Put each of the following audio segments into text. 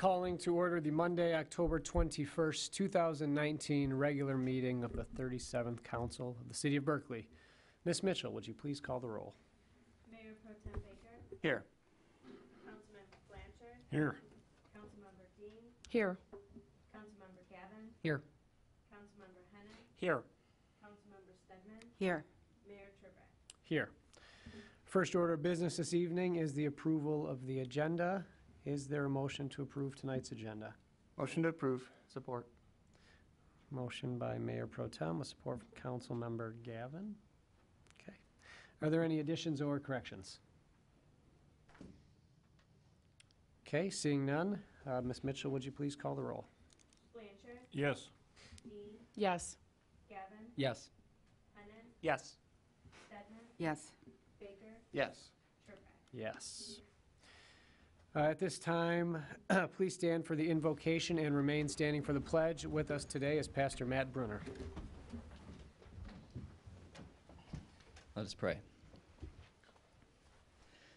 calling to order the Monday, October 21st, 2019 regular meeting of the 37th Council of the City of Berkley. Ms. Mitchell, would you please call the roll? Mayor Pro Tem Baker, Here. Councilman Blanchard, Here. Councilmember Dean, Here. Councilmember Gavin, Here. Councilmember Hennen, Here. Councilmember Stedman, Here. Mayor Terbrack. Here. First order of business this evening is the approval of the agenda. Is there a motion to approve tonight's agenda? Motion to approve. Support. Motion by Mayor Pro Tem with support from Council Member Gavin. Okay. Are there any additions or corrections? Okay, seeing none, uh, Ms. Mitchell, would you please call the roll? Blanchard, Yes. Dean, Yes. Gavin, Yes. Hennen, Yes. Stedman, Yes. Baker, Yes. Terbrack. Yes. Uh, At this time, please stand for the invocation and remain standing for the pledge. With us today is Pastor Matt Brunner. Let us pray.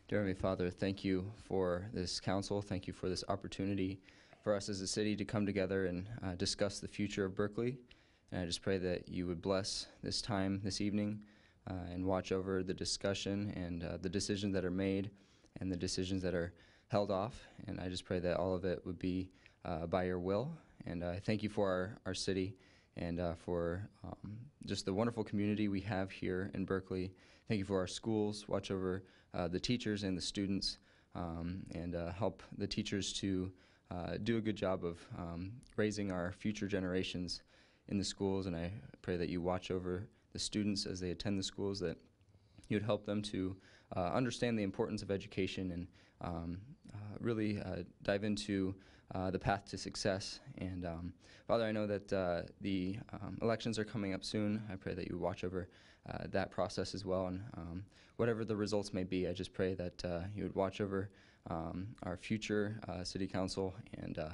Dear Heavenly Father, thank you for this council. Thank you for this opportunity for us as a city to come together and uh, discuss the future of Berkley. And I just pray that you would bless this time this evening uh, and watch over the discussion and uh, the decisions that are made and the decisions that are held off. And I just pray that all of it would be uh, by your will. And I thank you for our, our city and uh, for um, just the wonderful community we have here in Berkley. Thank you for our schools. Watch over uh, the teachers and the students, um, and uh, help the teachers to uh, do a good job of um, raising our future generations in the schools. And I pray that you watch over the students as they attend the schools, that you would help them to uh, understand the importance of education and um, uh, really uh, dive into uh, the path to success. And um, Father, I know that uh, the um, elections are coming up soon. I pray that you watch over uh, that process as well. And um, whatever the results may be, I just pray that uh, you would watch over um, our future uh, city council and uh,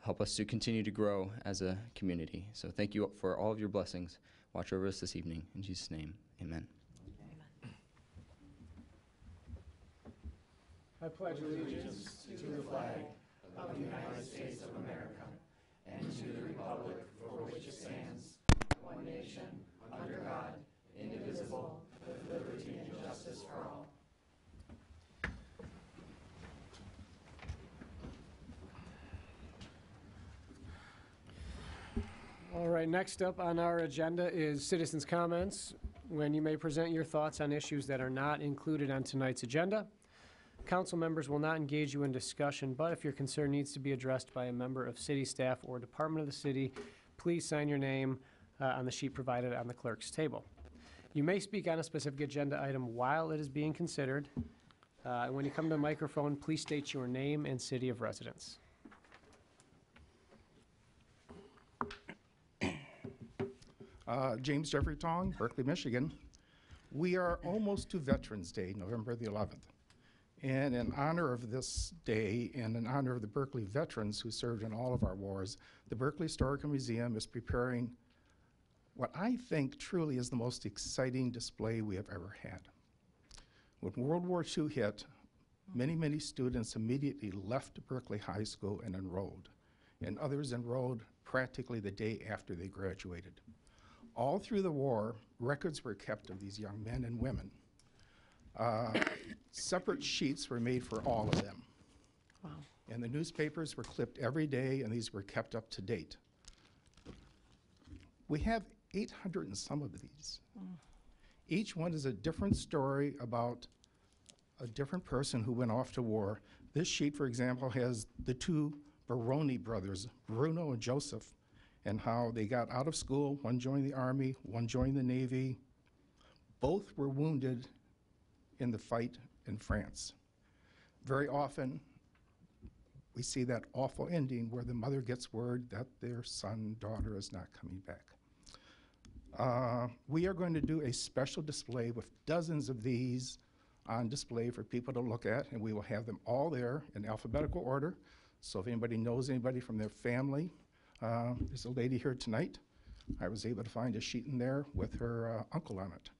help us to continue to grow as a community. So thank you for all of your blessings. Watch over us this evening. In Jesus' name, amen. I pledge allegiance to the flag of the United States of America and to the republic for which it stands, one nation, under God, indivisible, with liberty and justice for all. All right, next up on our agenda is citizens' comments, when you may present your thoughts on issues that are not included on tonight's agenda. Council members will not engage you in discussion, but if your concern needs to be addressed by a member of city staff or department of the city, please sign your name uh, on the sheet provided on the clerk's table. You may speak on a specific agenda item while it is being considered. Uh, And when you come to the microphone, please state your name and city of residence. Uh, James Jeffrey Tong, Berkley, Michigan. We are almost to Veterans Day, November the 11th. And in honor of this day and in honor of the Berkley veterans who served in all of our wars, the Berkley Historical Museum is preparing what I think truly is the most exciting display we have ever had. When World War II hit, many, many students immediately left Berkley High School and enrolled, and others enrolled practically the day after they graduated. All through the war, records were kept of these young men and women. Uh, separate sheets were made for all of them. Wow. And the newspapers were clipped every day, and these were kept up to date. We have 800 and some of these. Mm. Each one is a different story about a different person who went off to war. This sheet, for example, has the two Baroni brothers, Bruno and Joseph, and how they got out of school. One joined the Army, one joined the Navy. Both were wounded in the fight in France. Very often, we see that awful ending where the mother gets word that their son, daughter is not coming back. Uh, we are going to do a special display with dozens of these on display for people to look at, and we will have them all there in alphabetical order. So if anybody knows anybody from their family, uh, there's a lady here tonight. I was able to find a sheet in there with her uh, uncle on it.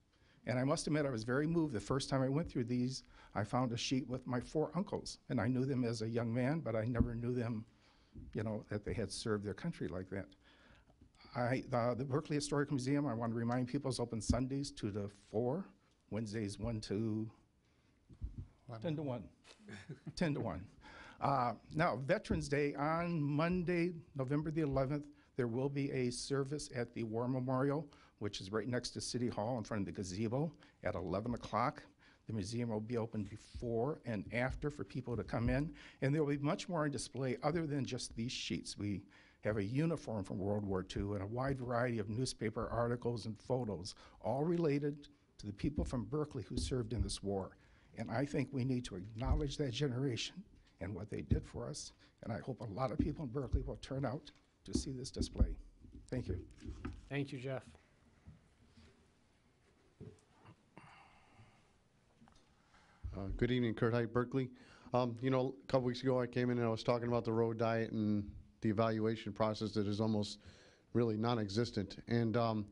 And I must admit, I was very moved the first time I went through these. I found a sheet with my four uncles, and I knew them as a young man, but I never knew them you know, that they had served their country like that. I, the, the Berkley Historic Museum, I want to remind people, is open Sundays two to four, Wednesdays one to, ten to one. Ten to one. Uh, now, Veterans Day, on Monday, November the eleventh, there will be a service at the War Memorial, which is right next to City Hall in front of the gazebo at eleven o'clock. The museum will be open before and after for people to come in, and there will be much more on display other than just these sheets. We have a uniform from World War II and a wide variety of newspaper articles and photos, all related to the people from Berkley who served in this war. And I think we need to acknowledge that generation and what they did for us. And I hope a lot of people in Berkley will turn out to see this display. Thank you. Thank you, Jeff. Uh, Good evening, Kurt Height, Berkley. Um, You know, a couple weeks ago, I came in and I was talking about the road diet and the evaluation process that is almost really non-existent. And, um,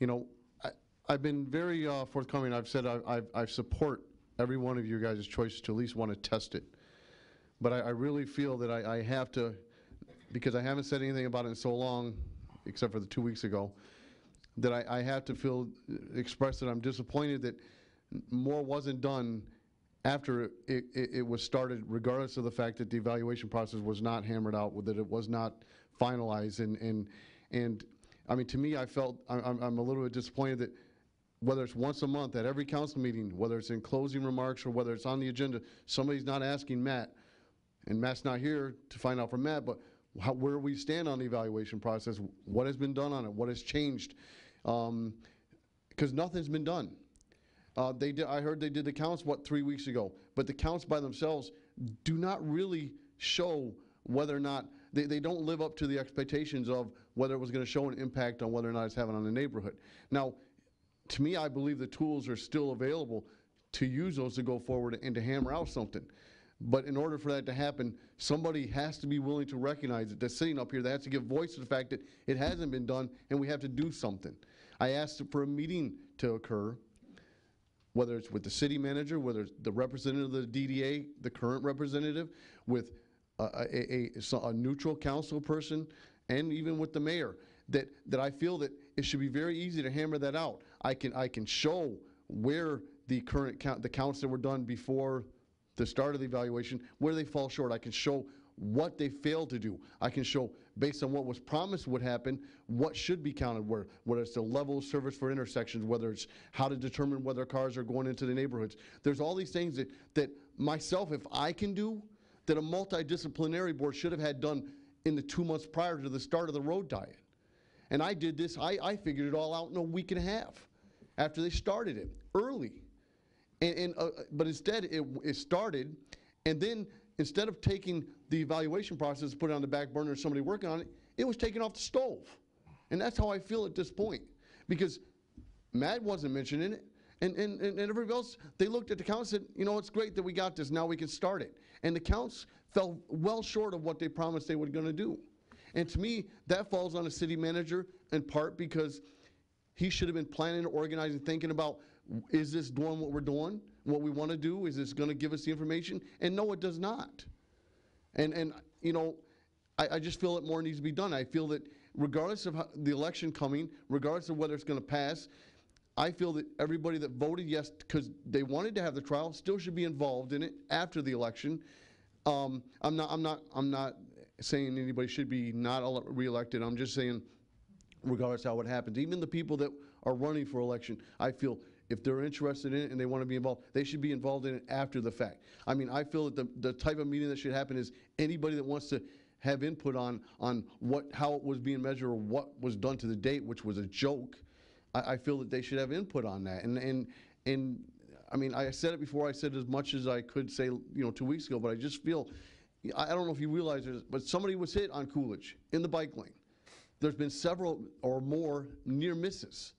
you know, I- I've been very uh, forthcoming. I've said I- I've- I support every one of you guys' choices to at least want to test it. But I I really feel that I I have to, because I haven't said anything about it in so long, except for the two weeks ago, that I, I have to feel, express that I'm disappointed that more wasn't done after it, it, it was started, regardless of the fact that the evaluation process was not hammered out, that it was not finalized, and, and, and, I mean, to me, I felt, I'm, I'm a little bit disappointed that whether it's once a month at every council meeting, whether it's in closing remarks or whether it's on the agenda, somebody's not asking Matt, and Matt's not here to find out from Matt, but how, where we stand on the evaluation process, what has been done on it, what has changed, um, because nothing's been done. Uh, they did, I heard they did the counts, what, three weeks ago, but the counts by themselves do not really show whether or not, they, they don't live up to the expectations of whether it was gonna show an impact on whether or not it's having on the neighborhood. Now, to me, I believe the tools are still available to use those to go forward and to hammer out something. But in order for that to happen, somebody has to be willing to recognize it. That's sitting up here, that has to give voice to the fact that it hasn't been done and we have to do something. I asked for a meeting to occur, whether it's with the city manager, whether it's the representative of the DDA, the current representative, with a, a, a, a neutral council person, and even with the mayor, that, that I feel that it should be very easy to hammer that out. I can, I can show where the current count, the counts that were done before the start of the evaluation, where they fall short. I can show what they failed to do. I can show, based on what was promised would happen, what should be counted where, whether it's the level of service for intersections, whether it's how to determine whether cars are going into the neighborhoods. There's all these things that, that myself, if I can do, that a multidisciplinary board should have had done in the two months prior to the start of the road diet. And I did this, I, I figured it all out in a week and a half after they started it, early. And, and uh, but instead, it, it started, and then instead of taking the evaluation process, put it on the back burner, somebody working on it, it was taken off the stove. And that's how I feel at this point. Because Matt wasn't mentioning it, and, and, and everybody else, they looked at the counts and said, you know, it's great that we got this, now we can start it. And the counts fell well short of what they promised they were gonna do. And to me, that falls on the city manager in part because he should have been planning, organizing, thinking about, is this doing what we're doing, what we want to do? Is this going to give us the information? And no, it does not. And, and you know, I, I just feel that more needs to be done. I feel that regardless of how, the election coming, regardless of whether it's going to pass, I feel that everybody that voted yes because they wanted to have the trial still should be involved in it after the election. Um, I'm not. I'm not. I'm not saying anybody should be not ele- reelected. I'm just saying regardless how it happens. Even the people that are running for election, I feel if they're interested in it and they want to be involved, they should be involved in it after the fact. I mean, I feel that the, the type of meeting that should happen is anybody that wants to have input on, on what, how it was being measured or what was done to the date, which was a joke, I, I feel that they should have input on that. And, and, and, I mean, I said it before, I said as much as I could say, you know, two weeks ago, but I just feel, I, I don't know if you realize this, but somebody was hit on Coolidge in the bike lane. There's been several or more near misses.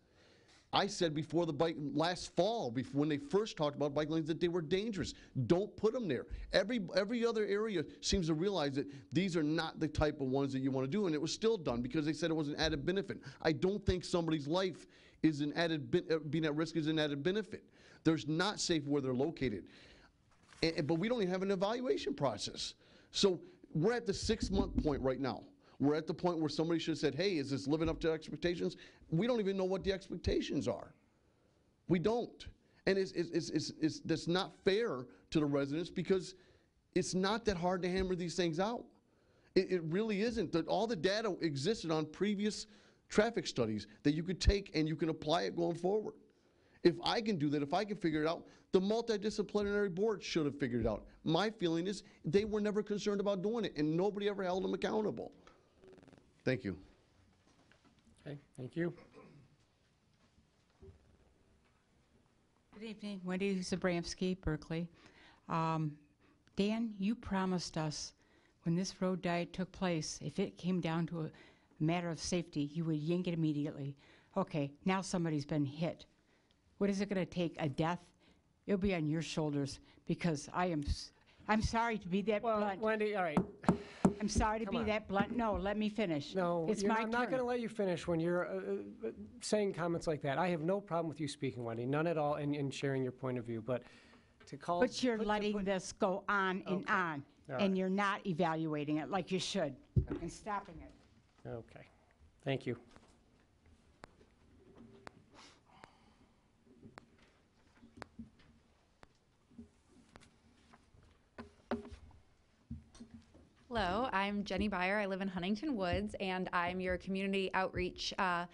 I said before the bike, last fall, before, when they first talked about bike lanes, that they were dangerous. Don't put them there. Every, every other area seems to realize that these are not the type of ones that you want to do, and it was still done because they said it was an added benefit. I don't think somebody's life is an added, uh, being at risk is an added benefit. There's not safe where they're located. And- but we don't even have an evaluation process. So we're at the six-month point right now. We're at the point where somebody should have said, hey, is this living up to expectations? We don't even know what the expectations are. We don't. And it's, it's, it's, it's, that's not fair to the residents because it's not that hard to hammer these things out. It, it really isn't. That all the data existed on previous traffic studies that you could take and you can apply it going forward. If I can do that, if I can figure it out, the multidisciplinary board should have figured it out. My feeling is they were never concerned about doing it and nobody ever held them accountable. Thank you. Okay, thank you. Good evening, Wendy Zabramski, Berkley. Um, Dan, you promised us when this road diet took place, if it came down to a matter of safety, you would yank it immediately. Okay, now somebody's been hit. What is it going to take? A death? It'll be on your shoulders because I am. s- I'm sorry to be that Well, blunt. Wendy, all right, I'm sorry to come be on. that blunt. No, let me finish. no, it's you're my not- I'm not turn. going to let you finish when you're uh, uh, saying comments like that. I have no problem with you speaking, Wendy, none at all, and, and sharing your point of view, but to call. But you're put- to letting put- this go on and Okay. on, All and you're not evaluating it like you should and stopping it. Okay, thank you. Hello, I'm Jenny Byer. I live in Huntington Woods, and I'm your community outreach uh,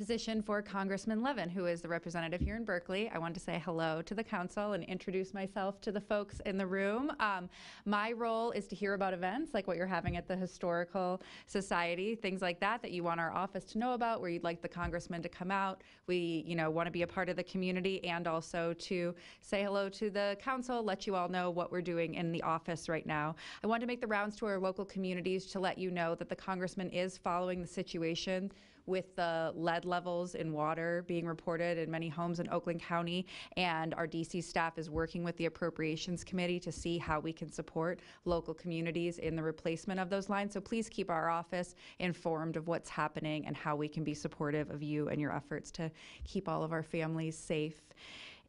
position for Congressman Levin, who is the representative here in Berkley. I want to say hello to the council and introduce myself to the folks in the room. Um, my role is to hear about events like what you're having at the Historical Society, things like that that you want our office to know about, where you'd like the congressman to come out. We, you know, want to be a part of the community and also to say hello to the council, let you all know what we're doing in the office right now. I want to make the rounds to our local communities to let you know that the congressman is following the situation with the lead levels in water being reported in many homes in Oakland County. And our DC staff is working with the Appropriations Committee to see how we can support local communities in the replacement of those lines. So please keep our office informed of what's happening and how we can be supportive of you and your efforts to keep all of our families safe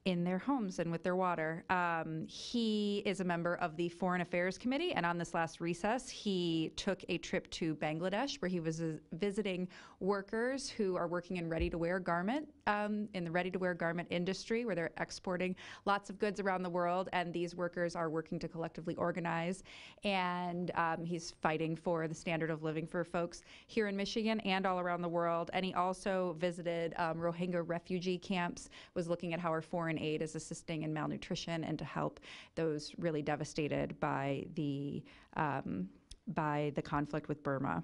in their homes and with their water. Um, he is a member of the Foreign Affairs Committee, and on this last recess, he took a trip to Bangladesh where he was visiting workers who are working in ready to wear garment, um, in the ready to wear garment industry, where they're exporting lots of goods around the world, and these workers are working to collectively organize. And um, he's fighting for the standard of living for folks here in Michigan and all around the world. And he also visited um, Rohingya refugee camps, was looking at how our foreign aid is assisting in malnutrition and to help those really devastated by the um, by the conflict with Burma.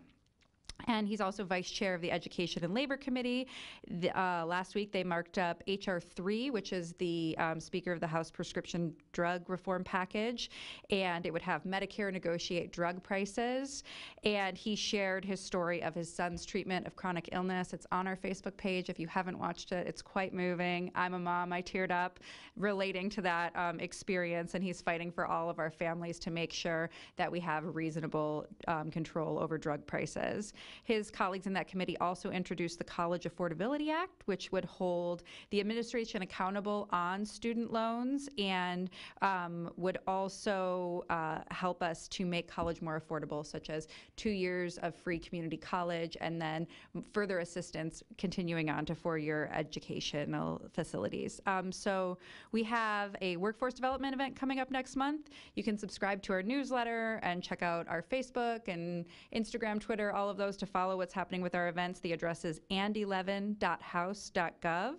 And he's also vice chair of the Education and Labor Committee. The, uh, last week, they marked up H.R. 3, which is the um, Speaker of the House prescription drug reform package, and it would have Medicare negotiate drug prices. And he shared his story of his son's treatment of chronic illness. It's on our Facebook page. If you haven't watched it, it's quite moving. I'm a mom. I teared up relating to that um, experience, and he's fighting for all of our families to make sure that we have reasonable um, control over drug prices. His colleagues in that committee also introduced the College Affordability Act, which would hold the administration accountable on student loans and um, would also uh, help us to make college more affordable, such as two years of free community college and then further assistance continuing on to four-year educational facilities. Um, so we have a workforce development event coming up next month. You can subscribe to our newsletter and check out our Facebook and Instagram, Twitter, all of those to follow what's happening with our events. The address is andylevin.house.gov.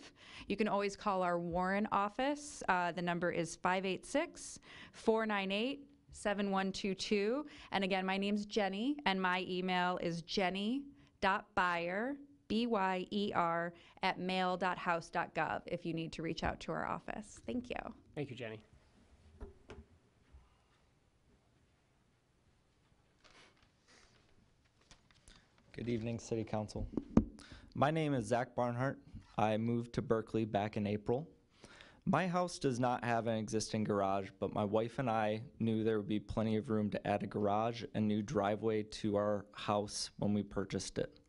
You can always call our Warren office. Uh, the number is 586 498 7122. And again, my name's Jenny, and my email is jenny.buyer, B Y E R, at mail.house.gov if you need to reach out to our office. Thank you. Thank you, Jenny. Good evening, City Council. My name is Zach Barnhart. I moved to Berkley back in April. My house does not have an existing garage, but my wife and I knew there would be plenty of room to add a garage and new driveway to our house when we purchased it.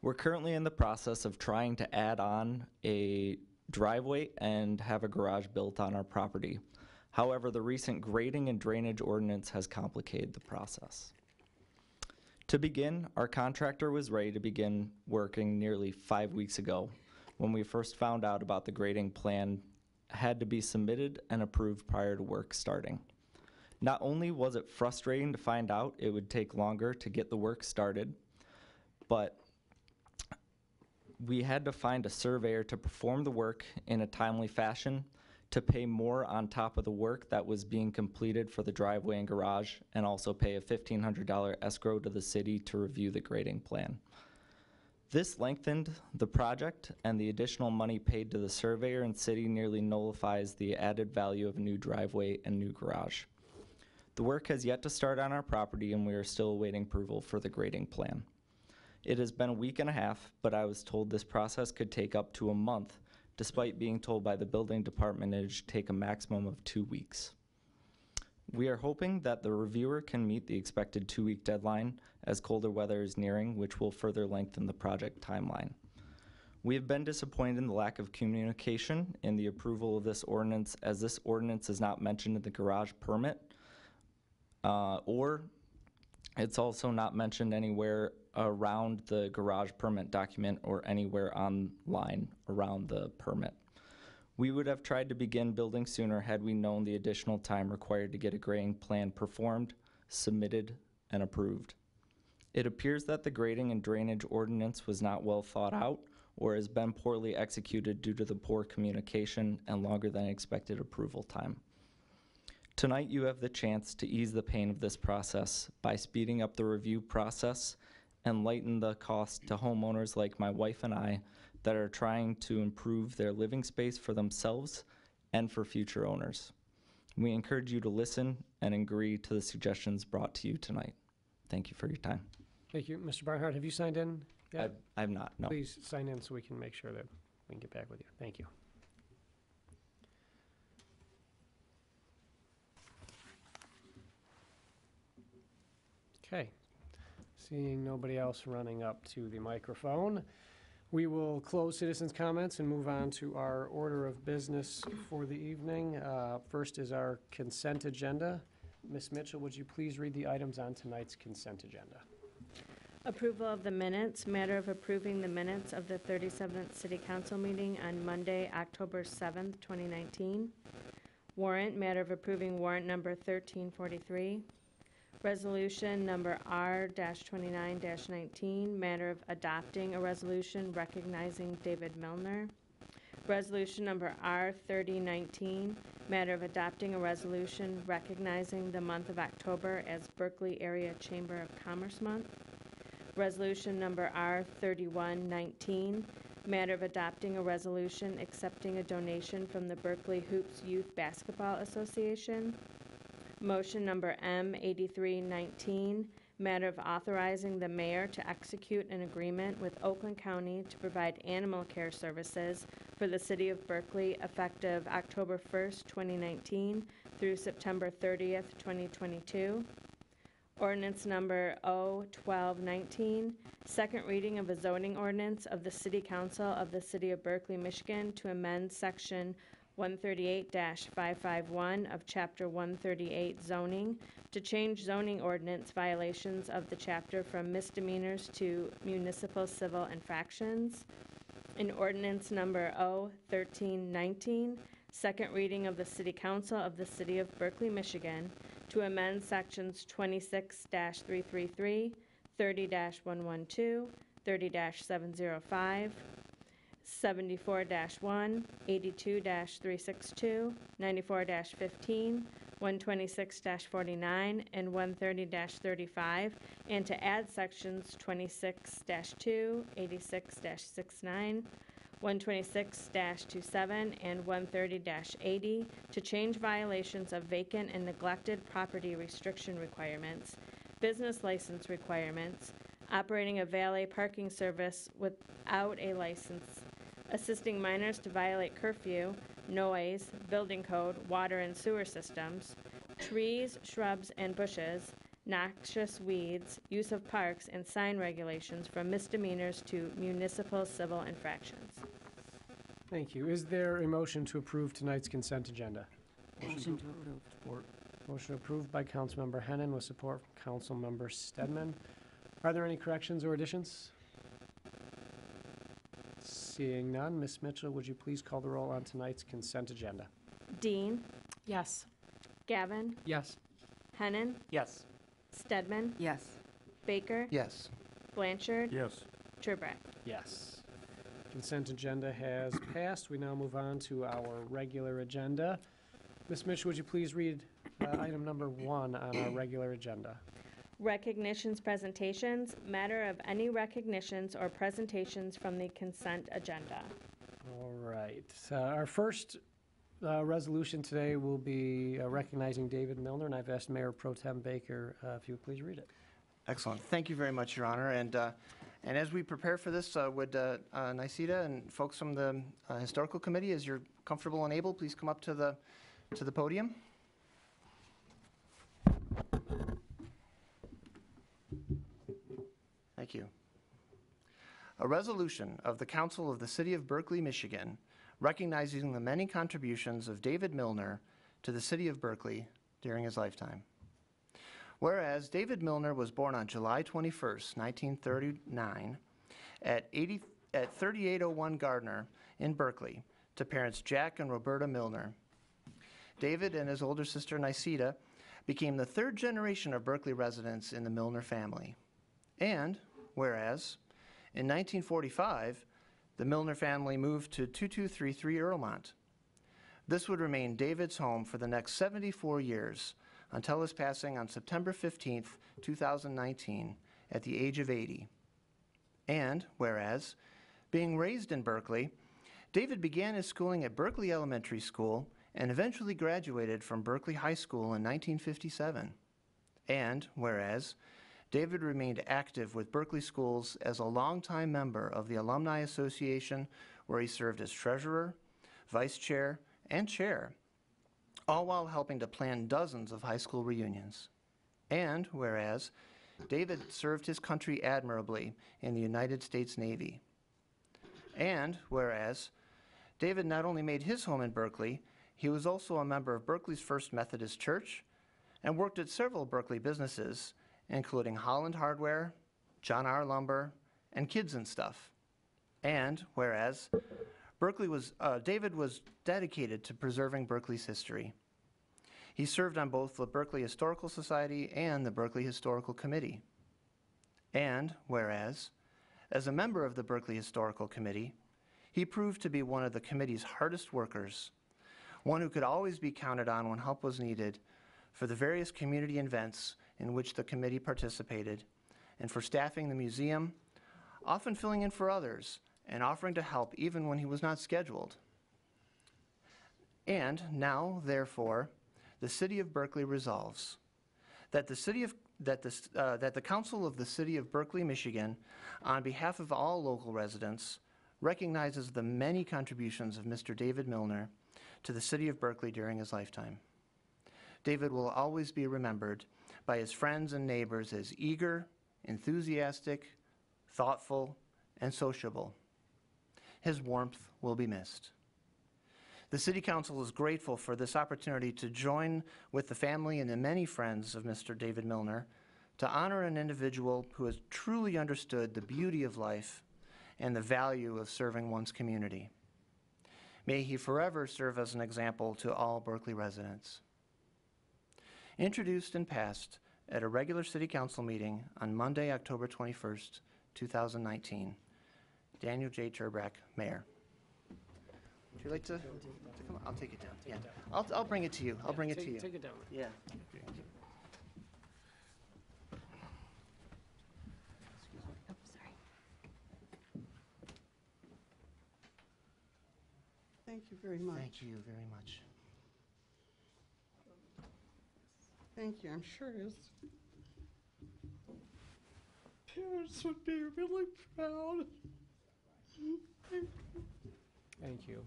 We're currently in the process of trying to add on a driveway and have a garage built on our property. However, the recent grading and drainage ordinance has complicated the process. To begin, our contractor was ready to begin working nearly five weeks ago when we first found out about the grading plan had to be submitted and approved prior to work starting. Not only was it frustrating to find out it would take longer to get the work started, but we had to find a surveyor to perform the work in a timely fashion to pay more on top of the work that was being completed for the driveway and garage and also pay a $1,500 escrow to the city to review the grading plan. This lengthened the project and the additional money paid to the surveyor and city nearly nullifies the added value of a new driveway and new garage. The work has yet to start on our property and we are still awaiting approval for the grading plan. It has been a week and a half, but I was told this process could take up to a month, despite being told by the building department it should take a maximum of two weeks. We are hoping that the reviewer can meet the expected two-week deadline as colder weather is nearing, which will further lengthen the project timeline. We have been disappointed in the lack of communication in the approval of this ordinance, as this ordinance is not mentioned in the garage permit, uh, or it's also not mentioned anywhere around the garage permit document or anywhere online around the permit. We would have tried to begin building sooner had we known the additional time required to get a grading plan performed, submitted, and approved. It appears that the grading and drainage ordinance was not well thought out or has been poorly executed due to the poor communication and longer than expected approval time. Tonight, you have the chance to ease the pain of this process by speeding up the review process and lighten the cost to homeowners like my wife and I that are trying to improve their living space for themselves and for future owners. We encourage you to listen and agree to the suggestions brought to you tonight. Thank you for your time. Thank you. Mr. Barnhart, have you signed in? yet? I've, I've not, no. Please sign in so we can make sure that we can get back with you. Thank you. Okay. Seeing nobody else running up to the microphone, we will close citizens' comments and move on to our order of business for the evening. Uh, First is our consent agenda. Ms. Mitchell, would you please read the items on tonight's consent agenda? Approval of the minutes, matter of approving the minutes of the 37th City Council meeting on Monday, October 7th, 2019. Warrant, matter of approving warrant number 1343. Resolution number R-29-19, matter of adopting a resolution recognizing David Milner. Resolution number R-3019, matter of adopting a resolution recognizing the month of October as Berkley Area Chamber of Commerce Month. Resolution number R-3119, matter of adopting a resolution accepting a donation from the Berkley Hoops Youth Basketball Association. Motion number M-8319, matter of authorizing the mayor to execute an agreement with Oakland County to provide animal care services for the city of Berkley effective October 1st, 2019 through September 30th, 2022. Ordinance number O-1219, second reading of a zoning ordinance of the City Council of the City of Berkley, Michigan to amend Section 138-551 of Chapter 138 zoning to change zoning ordinance violations of the chapter from misdemeanors to municipal civil infractions. In ordinance number O-1319, second reading of the City Council of the City of Berkley, Michigan to amend sections 26-333, 30-112, 30-705, 74-1, 82-362, 94-15, 126-49, and 130-35, and to add sections 26-2, 86-69, 126-27, and 130-80 to change violations of vacant and neglected property restriction requirements, business license requirements, operating a valet parking service without a license, assisting minors to violate curfew, noise, building code, water and sewer systems, trees, shrubs, and bushes, noxious weeds, use of parks, and sign regulations from misdemeanors to municipal civil infractions. Thank you. Is there a motion to approve tonight's consent agenda? Motion to approve. Support. Motion approved by Councilmember Hennen with support from Councilmember Stedman. Are there any corrections or additions? Seeing none, Ms. Mitchell, would you please call the roll on tonight's consent agenda? Dean, Yes. Gavin, Yes. Hennen, Yes. Stedman, Yes. Baker, Yes. Blanchard, Yes. Terbrack. Yes. Consent agenda has passed. We now move on to our regular agenda. Ms. Mitchell, would you please read uh, item number one on our regular agenda? Recognitions, presentations, matter of any recognitions or presentations from the consent agenda. All right. Uh, Our first uh, resolution today will be uh, recognizing David Milner, and I've asked Mayor Pro Tem Baker uh, if you would please read it. Excellent. Thank you very much, Your Honor. And, uh, and as we prepare for this, uh, would uh, uh, Niceta and folks from the uh, Historical Committee, as you're comfortable and able, please come up to the, to the podium. Thank you. A resolution of the Council of the City of Berkley, Michigan, recognizing the many contributions of David Milner to the City of Berkley during his lifetime. Whereas David Milner was born on July 21, 1939, at, 80, at 3801 Gardner in Berkley, to parents Jack and Roberta Milner. David and his older sister Niceta became the third generation of Berkley residents in the Milner family. And whereas in 1945, the Milner family moved to 2233 Earlmont. This would remain David's home for the next 74 years until his passing on September 15, 2019, at the age of 80. And whereas, being raised in Berkley, David began his schooling at Berkley Elementary School and eventually graduated from Berkley High School in 1957. And whereas, David remained active with Berkley Schools as a longtime member of the Alumni Association, where he served as treasurer, vice chair, and chair all while helping to plan dozens of high school reunions. And whereas David served his country admirably in the United States Navy. And whereas David not only made his home in Berkley, he was also a member of Berkley's First Methodist Church and worked at several Berkley businesses, including Holland Hardware, John R. Lumber, and Kids and Stuff. And whereas Berkley was, uh, David was dedicated to preserving Berkley's history. He served on both the Berkley Historical Society and the Berkley Historical Committee. And whereas, as a member of the Berkley Historical Committee, he proved to be one of the committee's hardest workers, one who could always be counted on when help was needed for the various community events in which the committee participated, and for staffing the museum, often filling in for others and offering to help even when he was not scheduled. And now, therefore, the City of Berkley resolves that the City of that the, uh, that the Council of the City of Berkley, Michigan, on behalf of all local residents, recognizes the many contributions of Mr. David Milner to the City of Berkley during his lifetime. David will always be remembered by his friends and neighbors as eager, enthusiastic, thoughtful, and sociable. His warmth will be missed. The City Council is grateful for this opportunity to join with the family and the many friends of Mr. David Milner to honor an individual who has truly understood the beauty of life and the value of serving one's community. May he forever serve as an example to all Berkley residents. Introduced and passed at a regular City Council meeting on Monday, October 21st, 2019. Daniel J. Terbrack, Mayor. Would you like to, to come? On? I'll take it down. Yeah, I'll, I'll bring it to you. I'll bring it to you. Take it down. Yeah. Thank you very much. Thank you very much. Thank you. I'm sure his parents would be really proud. Thank you.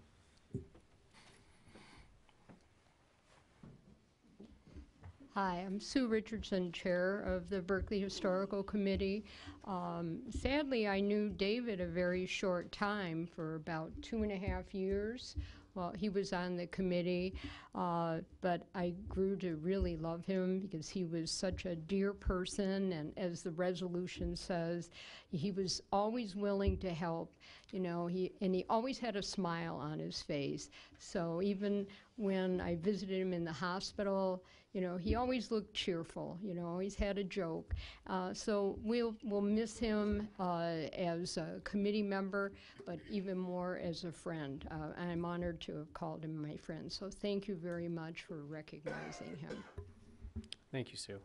Hi, I'm Sue Richardson, Chair of the Berkley Historical Committee. Um, Sadly, I knew David a very short time, for about two and a half years. Well, he was on the committee, uh, but I grew to really love him because he was such a dear person, and as the resolution says, he was always willing to help, you know, he, and he always had a smile on his face. So even when I visited him in the hospital, you know, he always looked cheerful, you know, always had a joke. Uh, so we'll, we'll miss him uh, as a committee member, but even more as a friend. Uh, and I'm honored to have called him my friend. So thank you very much for recognizing him. Thank you, Sue.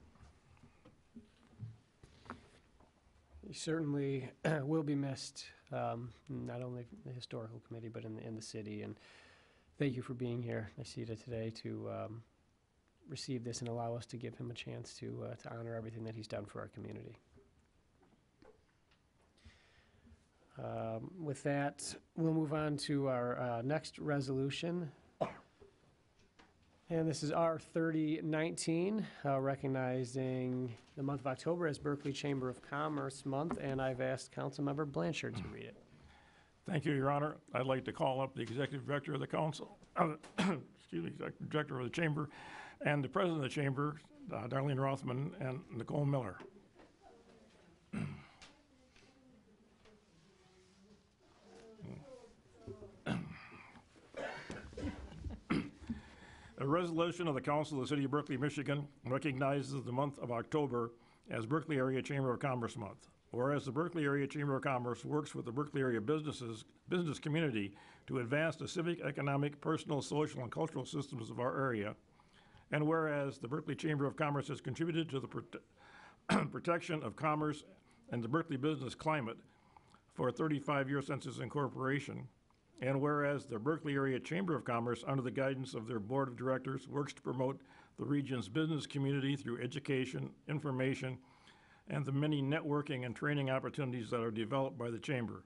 You certainly will be missed, um, not only the historical committee, but in, the- in the city. And thank you for being here, Nisita, today to um, receive this and allow us to give him a chance to, uh, to honor everything that he's done for our community. Um, With that, we'll move on to our uh, next resolution. And this is R thirty nineteen, uh, recognizing the month of October as Berkley Chamber of Commerce Month, and I've asked Councilmember Blanchard to read it. Thank you, Your Honor. I'd like to call up the Executive Director of the Council, uh, excuse me, Executive Director of the Chamber, and the President of the Chamber, uh, Darlene Rothman, and Nicole Miller. A resolution of the Council of the City of Berkley, Michigan recognizes the month of October as Berkley Area Chamber of Commerce Month. Whereas the Berkley Area Chamber of Commerce works with the Berkley area businesses, business community to advance the civic, economic, personal, social, and cultural systems of our area. And whereas the Berkley Chamber of Commerce has contributed to the prote- protection of commerce and the Berkley business climate for 35 years since its incorporation. And whereas the Berkley Area Chamber of Commerce, under the guidance of their Board of Directors, works to promote the region's business community through education, information, and the many networking and training opportunities that are developed by the Chamber.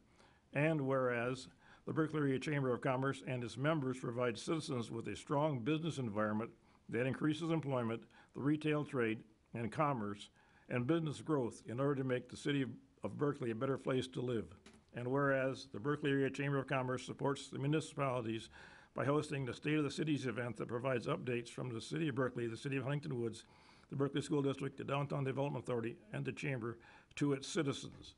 And whereas the Berkley Area Chamber of Commerce and its members provide citizens with a strong business environment that increases employment, the retail trade, and commerce, and business growth in order to make the city of Berkley a better place to live. And whereas the Berkley Area Chamber of Commerce supports the municipalities by hosting the State of the Cities event that provides updates from the City of Berkley, the City of Huntington Woods, the Berkley School District, the Downtown Development Authority, and the Chamber to its citizens.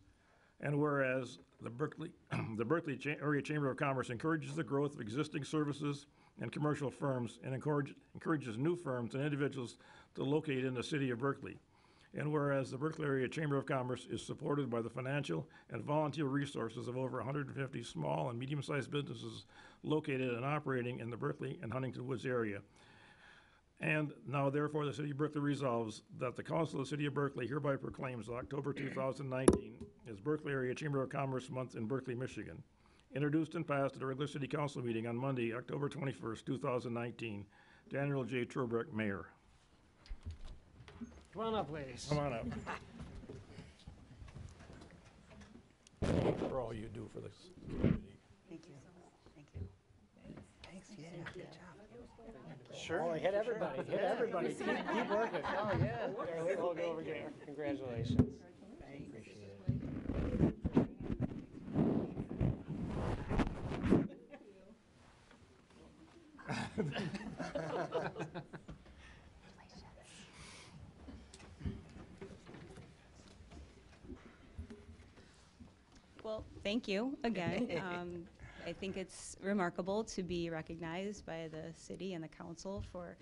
And whereas the Berkley, the Berkley Cha- Area Chamber of Commerce encourages the growth of existing services and commercial firms and encourage, encourages new firms and individuals to locate in the city of Berkley. And whereas the Berkley Area Chamber of Commerce is supported by the financial and volunteer resources of over 150 small and medium-sized businesses located and operating in the Berkley and Huntington Woods area. And now therefore, the city of Berkley resolves that the council of the city of Berkley hereby proclaims October 2019 as Berkley Area Chamber of Commerce Month in Berkley, Michigan. Introduced and passed at a regular city council meeting on Monday, October 21st, 2019. Daniel J. Terbrack, Mayor. Come on up, ladies. Come on up. For all you do for this community. Thank you. Thank you. Thanks, yeah, good job. Sure. Oh, hit everybody, hit everybody. Keep, keep working. Oh, yeah. We'll go over here. Congratulations. Well, thank you again. Um, I think it's remarkable to be recognized by the city and the council for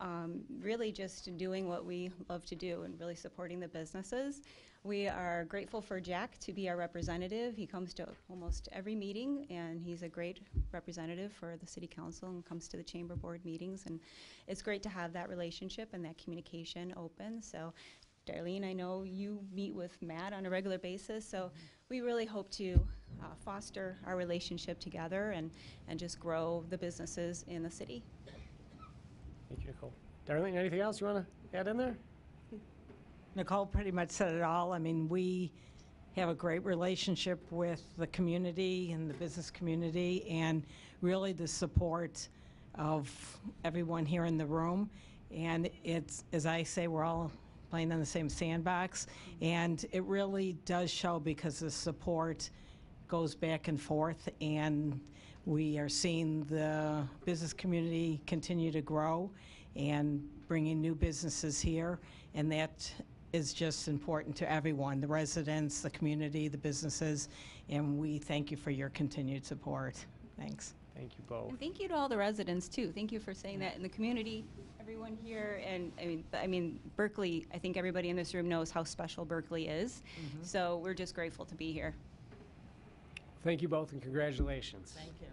um, really just doing what we love to do and really supporting the businesses. We are grateful for Jack to be our representative. He comes to almost every meeting, and he's a great representative for the city council and comes to the chamber board meetings. And it's great to have that relationship and that communication open. So Darlene, I know you meet with Matt on a regular basis, so we really hope to uh, foster our relationship together and, and just grow the businesses in the city. Thank you, Nicole. Darlene, anything else you want to add in there? Nicole pretty much said it all. I mean, we have a great relationship with the community and the business community, and really the support of everyone here in the room. And it's, as I say, we're all playing in the same sandbox. And it really does show because the support goes back and forth. And we are seeing the business community continue to grow and bringing new businesses here. And that is just important to everyone, the residents, the community, the businesses. And we thank you for your continued support. Thanks. Thank you both. And thank you to all the residents too. Thank you for saying that in the community, everyone here, and I mean, I mean Berkley. I think everybody in this room knows how special Berkley is. Mm-hmm. So we're just grateful to be here. Thank you both and congratulations. Thank you.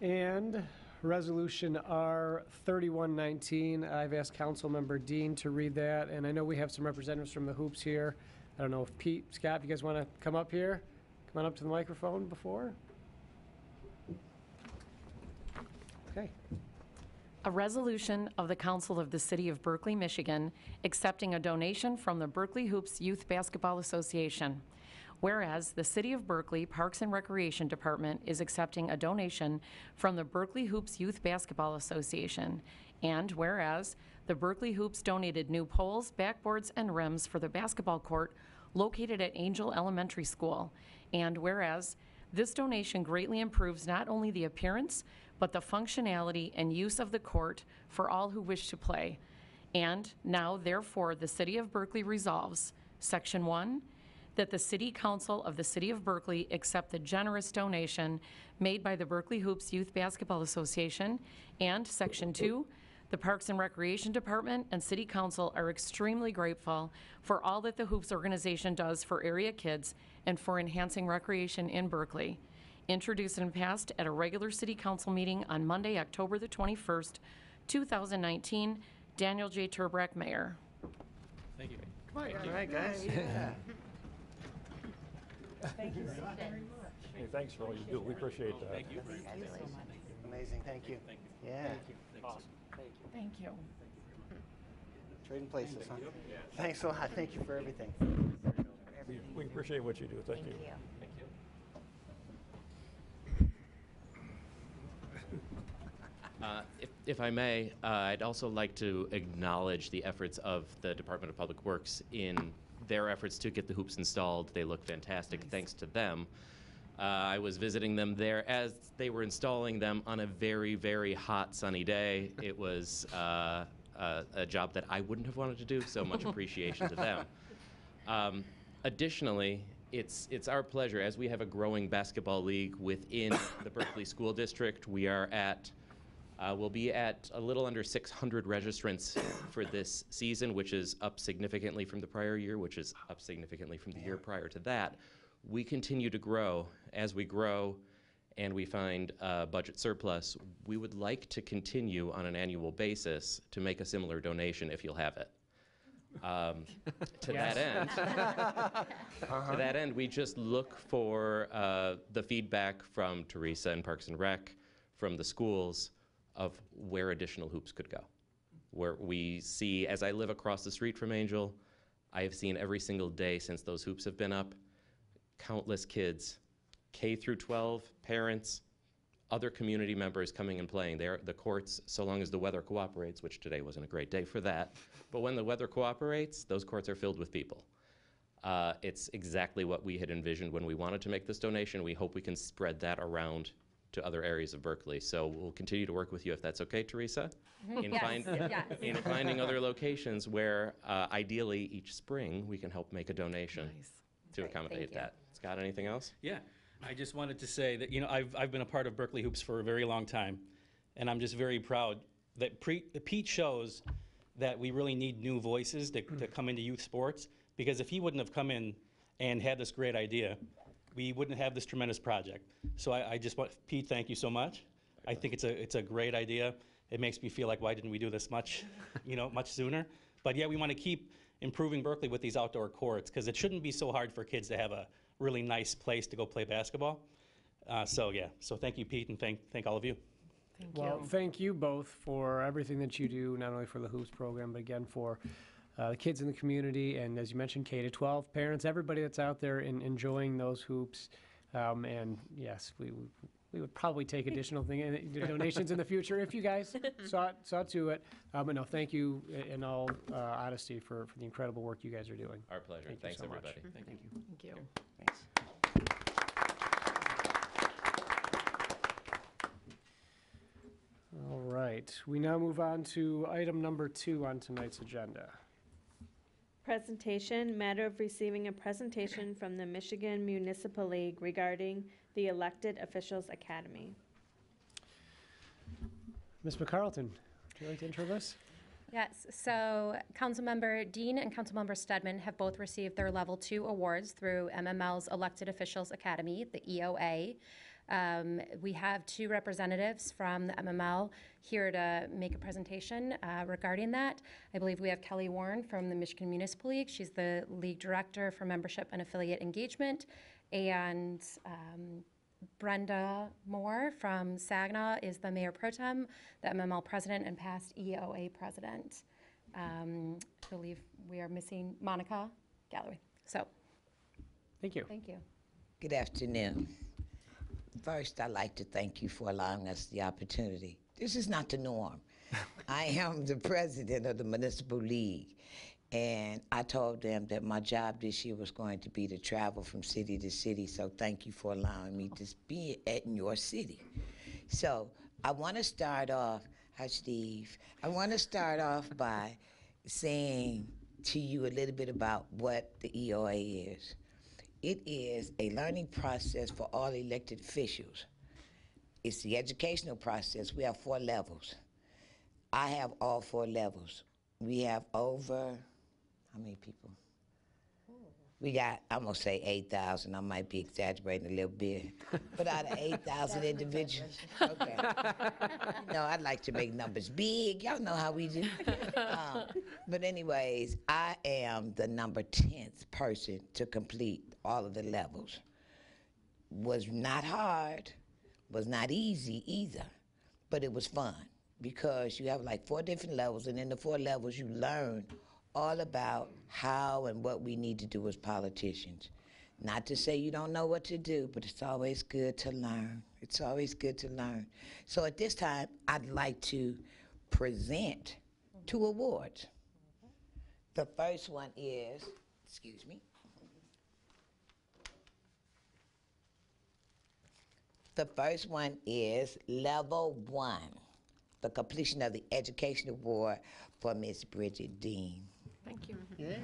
And Resolution R 3119, I've asked Councilmember Dean to read that, and I know we have some representatives from the Hoops here. I don't know if Pete, Scott, if you guys want to come up here? Come on up to the microphone before? Okay. A resolution of the Council of the City of Berkley, Michigan, accepting a donation from the Berkley Hoops Youth Basketball Association. Whereas the City of Berkley Parks and Recreation Department is accepting a donation from the Berkley Hoops Youth Basketball Association. And whereas the Berkley Hoops donated new poles, backboards, and rims for the basketball court located at Angell Elementary School. And whereas this donation greatly improves not only the appearance, but the functionality and use of the court for all who wish to play. And now, therefore, the City of Berkley resolves, Section 1, that the City Council of the City of Berkley accept the generous donation made by the Berkley Hoops Youth Basketball Association, and Section 2, the Parks and Recreation Department and City Council are extremely grateful for all that the Hoops organization does for area kids and for enhancing recreation in Berkley. Introduced and passed at a regular City Council meeting on Monday, October the 21st, 2019. Daniel J. Terbrack, Mayor. Thank you. All right, guys. Yeah. Hey, thanks for all you do. We appreciate that. Thank you. Thank you so much. Amazing, thank you. thank Yeah. Thank you. Thank you. trading places, huh? Thanks a lot. Thank you for everything. We- We appreciate what you do. Thank you. Uh, If if I may, uh, I'd also like to acknowledge the efforts of the Department of Public Works in their efforts to get the hoops installed. They look fantastic, thanks to them. Uh, I was visiting them there as they were installing them on a very, very hot, sunny day. It was uh, a a job that I wouldn't have wanted to do, so much appreciation to them. Um, Additionally, it's, it's our pleasure, as we have a growing basketball league within the Berkley School District, we are at, uh, we'll be at a little under 600 registrants for this season, which is up significantly from the prior year, which is up significantly from the year prior to that. We continue to grow. As we grow and we find a budget surplus, we would like to continue on an annual basis to make a similar donation if you'll have it. Um, to that end, to that end, we just look for uh, the feedback from Teresa and Parks and Rec, from the schools, of where additional hoops could go. Where we see, as I live across the street from Angell, I have seen every single day since those hoops have been up, countless kids, K through 12, parents, other community members coming and playing. They're, the courts, so long as the weather cooperates, which today wasn't a great day for that, but when the weather cooperates, those courts are filled with people. Uh, it's exactly what we had envisioned when we wanted to make this donation. We hope we can spread that around to other areas of Berkley. So we'll continue to work with you if that's okay, Teresa, in, Yes, find- yes. in finding other locations where uh, ideally each spring we can help make a donation to accommodate that. Scott, anything else? Yeah, I just wanted to say that, you know, I've, I've been a part of Berkley Hoops for a very long time, and I'm just very proud that pre, Pete shows that we really need new voices to, to come into youth sports, because if he wouldn't have come in and had this great idea, we wouldn't have this tremendous project. So I, I just want, Pete, thank you so much. I think it's a, it's a great idea. It makes me feel like, why didn't we do this much, you know, much sooner? But yeah, we want to keep improving Berkley with these outdoor courts, because it shouldn't be so hard for kids to have a really nice place to go play basketball. Uh, so yeah, so thank you, Pete, and thank, thank all of you. Thank Well, thank you both for everything that you do, not only for the Hoops program, but again for uh, the kids in the community, and as you mentioned, K to 12 parents, everybody that's out there in, enjoying those hoops, Um, And yes, we, would- we would probably take additional thing, uh, donations in the future if you guys saw, saw to it. Uh, But no, thank you in all uh, honesty for, for the incredible work you guys are doing. Our pleasure. Thank Thanks, so much. everybody. Thank Thank you. Thank you. Thanks. All right, we now move on to item number two on tonight's agenda. Presentation, matter of receiving a presentation from the Michigan Municipal League regarding the Elected Officials Academy. Ms. McCarlton, would you like to intro this? Yes, so Councilmember Dean and Councilmember Stedman have both received their Level 2 awards through MML's Elected Officials Academy, the EOA. Um, We have two representatives from the MML here to make a presentation uh, regarding that. I believe we have Kelly Warren from the Michigan Municipal League. She's the League Director for Membership and Affiliate Engagement. And um, Brenda Moore from Saginaw is the Mayor Pro Tem, the MML President, and past EOA President. Um, I believe we are missing Monica Galloway. So, Thank you. thank you. Good afternoon. First, I'd like to thank you for allowing us the opportunity. This is not the norm. I am the president of the Municipal League, and I told them that my job this year was going to be to travel from city to city, so thank you for allowing me to be at your city. So, I want to start off, hi Steve, I want to start off by saying to you a little bit about what the EOA is. It is a learning process for all elected officials. It's the educational process. We have four levels. I have all four levels. We have over, how many people? We got, I'm gonna say 8,000. I might be exaggerating a little bit. But out of 8,000 individuals, okay. No, I'd like to make numbers big. Y'all know how we do. Um, but anyways, I am the number 10th person to complete all of the levels. Was not hard, was not easy either, but it was fun because you have like four different levels, and in the four levels, you learn all about how and what we need to do as politicians. Not to say you don't know what to do, but it's always good to learn. It's always good to learn. So at this time, I'd like to present two awards. The first one is, excuse me. The first one is level one, the completion of the education award for Miss Bridget Dean. Thank you. Yay.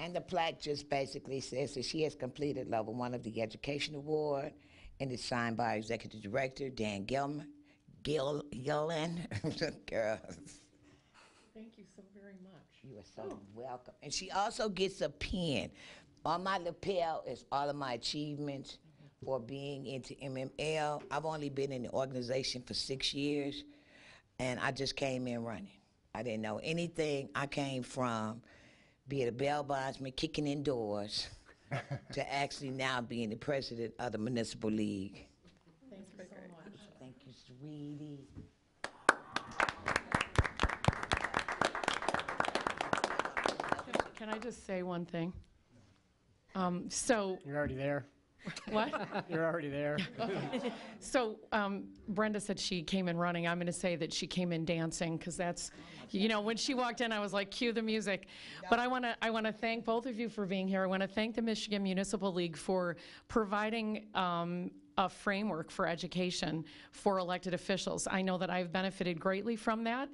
And the plaque just basically says that she has completed level one of the education award, and it's signed by Executive Director Dan Gilman. Gil, Gillen, girl, Thank you so much. You are so oh. welcome. And she also gets a pin. On my lapel is all of my achievements mm-hmm. for being into MML. I've only been in the organization for six years, and I just came in running. I didn't know anything. I came from being a bail bondsman, kicking in doors, to actually now being the president of the Municipal League. Thank you so much. Thank you, sweetie. Can I just say one thing? Um, So, You're already there. what? You're already there. So um, Brenda said she came in running. I'm going to say that she came in dancing because that's, you know, when she walked in, I was like, cue the music. But I want to I want to thank both of you for being here. I want to thank the Michigan Municipal League for providing um, a framework for education for elected officials. I know that I've benefited greatly from that.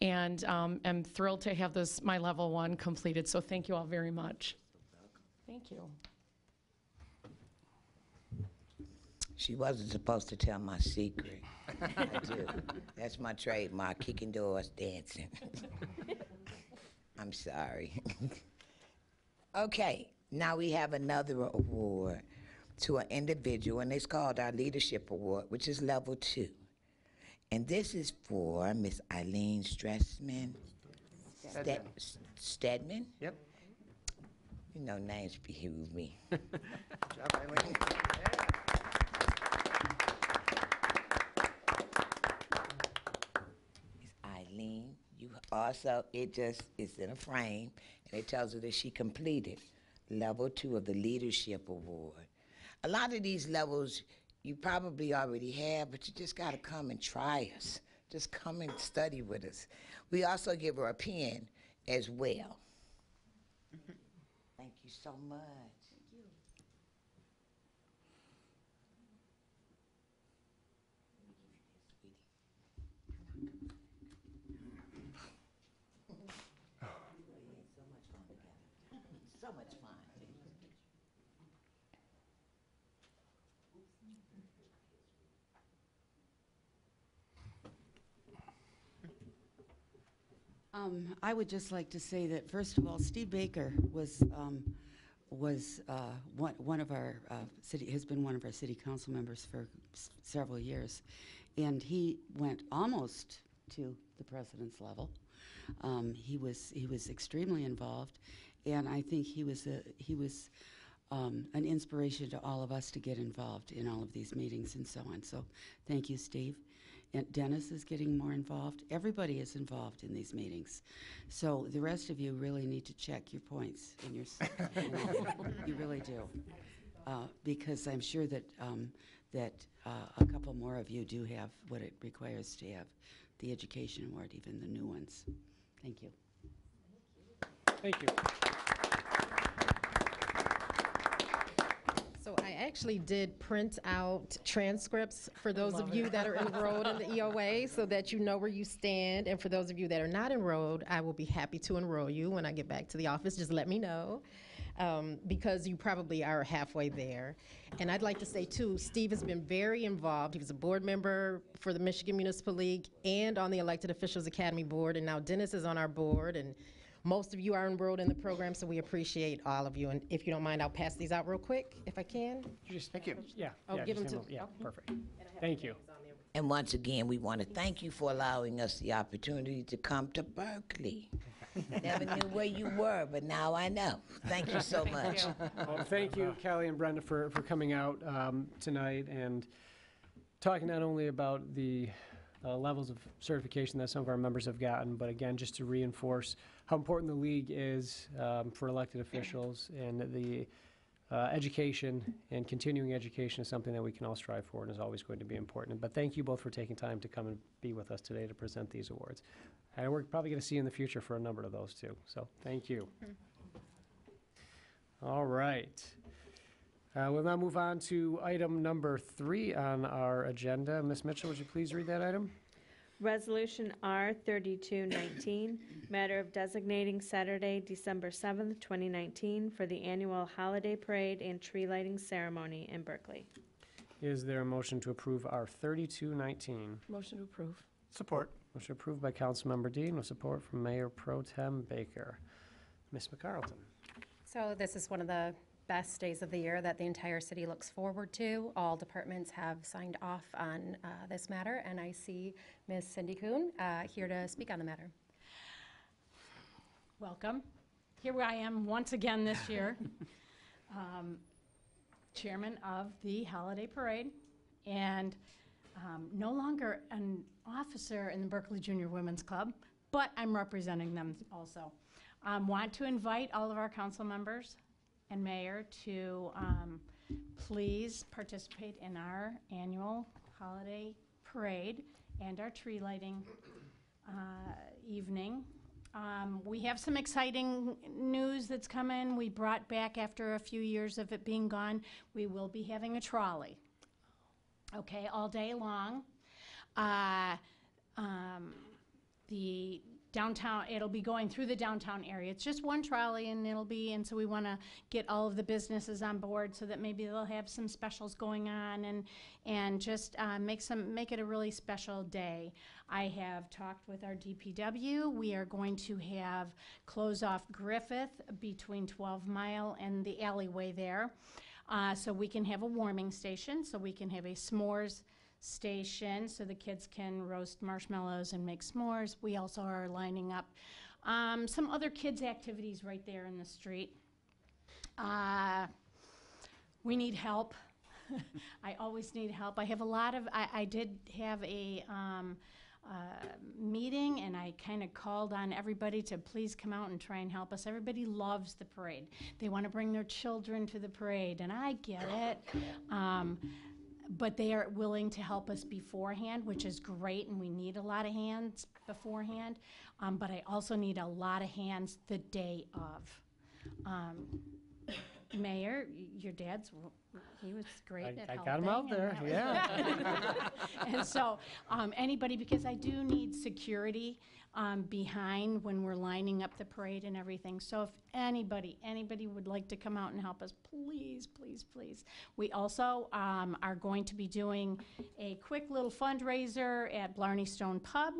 And um, am thrilled to have this, my level one completed. So thank you all very much. Thank you. She wasn't supposed to tell my secret. I do. That's my trademark, kicking doors, dancing. I'm sorry. okay, now we have another award to an individual, and it's called our Leadership Award, which is level two. And this is for Miss Eileen Stressman. Stedman. Sted- Stedman? Yep. You know, names behoove me. Good job, Eileen. Miss Eileen, you Also, it just is in a frame, and it tells her that she completed level two of the Leadership Award. A lot of these levels you probably already have, but you just got to come and try us. Just come and study with us. We also give her a pen as well. Thank you so much. Um, I would just like to say that, first of all, Steve Baker was, um, was uh, one, one of our uh, city, has been one of our city council members for s- several years. And he went almost to the president's level. Um, he was, he was extremely involved. And I think he was, a, he was um, an inspiration to all of us to get involved in all of these meetings and so on. So thank you, Steve. And Dennis is getting more involved. Everybody is involved in these meetings. So the rest of you really need to check your points and your, s- you really do. Uh, because I'm sure that, um, that uh, a couple more of you do have what it requires to have the education award, even the new ones. Thank you. Thank you. So I actually did print out transcripts for those of you that are enrolled in the EOA so that you know where you stand. And for those of you that are not enrolled, I will be happy to enroll you when I get back to the office. Just let me know. Um, because you probably are halfway there. And I'd like to say too, Steve has been very involved. He was a board member for the Michigan Municipal League and on the Elected Officials Academy Board. And now Dennis is on our board and most of you are enrolled in the program, so we appreciate all of you. And if you don't mind, I'll pass these out real quick, if I can. Just, Thank you. Yeah. Oh, yeah, give them hand to- Yeah, okay. perfect. Thank you. And once again, we want to thank you for allowing us the opportunity to come to Berkley. Never knew where you were, but now I know. Thank you so much. Well, thank you, Kelly and Brenda, for, for coming out um, tonight and talking not only about the uh, levels of certification that some of our members have gotten, but again, just to reinforce how important the league is um, for elected officials and the uh, education and continuing education is something that we can all strive for and is always going to be important. But thank you both for taking time to come and be with us today to present these awards. And we're probably going to see you in the future for a number of those too. So thank you. All right. Uh, We'll now move on to item number three on our agenda. Ms. Mitchell, would you please read that item? Resolution R 3219, matter of designating Saturday, December 7th, 2019 for the annual holiday parade and tree lighting ceremony in Berkley. Is there a motion to approve our 3219? Motion to approve. Support. Motion approved by Councilmember Dean with support from Mayor Pro Tem Baker. Ms. McCarlton? So this is one of the best days of the year that the entire city looks forward to. All departments have signed off on uh, this matter, and I see Ms. Cindy Kuhn uh, here to speak on the matter. Welcome. Here I am once again this year, um, chairman of the holiday parade, and um, no longer an officer in the Berkley Junior Women's Club, but I'm representing them also. Um, want to invite all of our council members and mayor to um, please participate in our annual holiday parade and our tree lighting uh, evening. Um, we have some exciting news that's coming. We brought back, after a few years of it being gone, we will be having a trolley. Okay, all day long. Uh, um, the downtown, it'll be going through the downtown area. It's just one trolley and it'll be, and so we want to get all of the businesses on board so that maybe they'll have some specials going on and, and just uh, make some, make it a really special day. I have talked with our DPW. We are going to have close off Griffith between 12 Mile and the alleyway there. Uh, so we can have a warming station, so we can have a s'mores station so the kids can roast marshmallows and make s'mores. We also are lining up um, some other kids' activities right there in the street. Uh, we need help. I always need help. I have a lot of, I, I did have a, um, uh, meeting, and I kind of called on everybody to please come out and try and help us. Everybody loves the parade. They want to bring their children to the parade, and I get it. Um, but they are willing to help us beforehand, which is great, and we need a lot of hands beforehand. Um, but I also need a lot of hands the day of. Um, Mayor, your dad's, he was great I- at I helping. got him out and there, that was- yeah. And so, um, anybody, because I do need security, um, behind when we're lining up the parade and everything. So if anybody, anybody would like to come out and help us, please, please, please. We also, um, are going to be doing a quick little fundraiser at Blarney Stone Pub.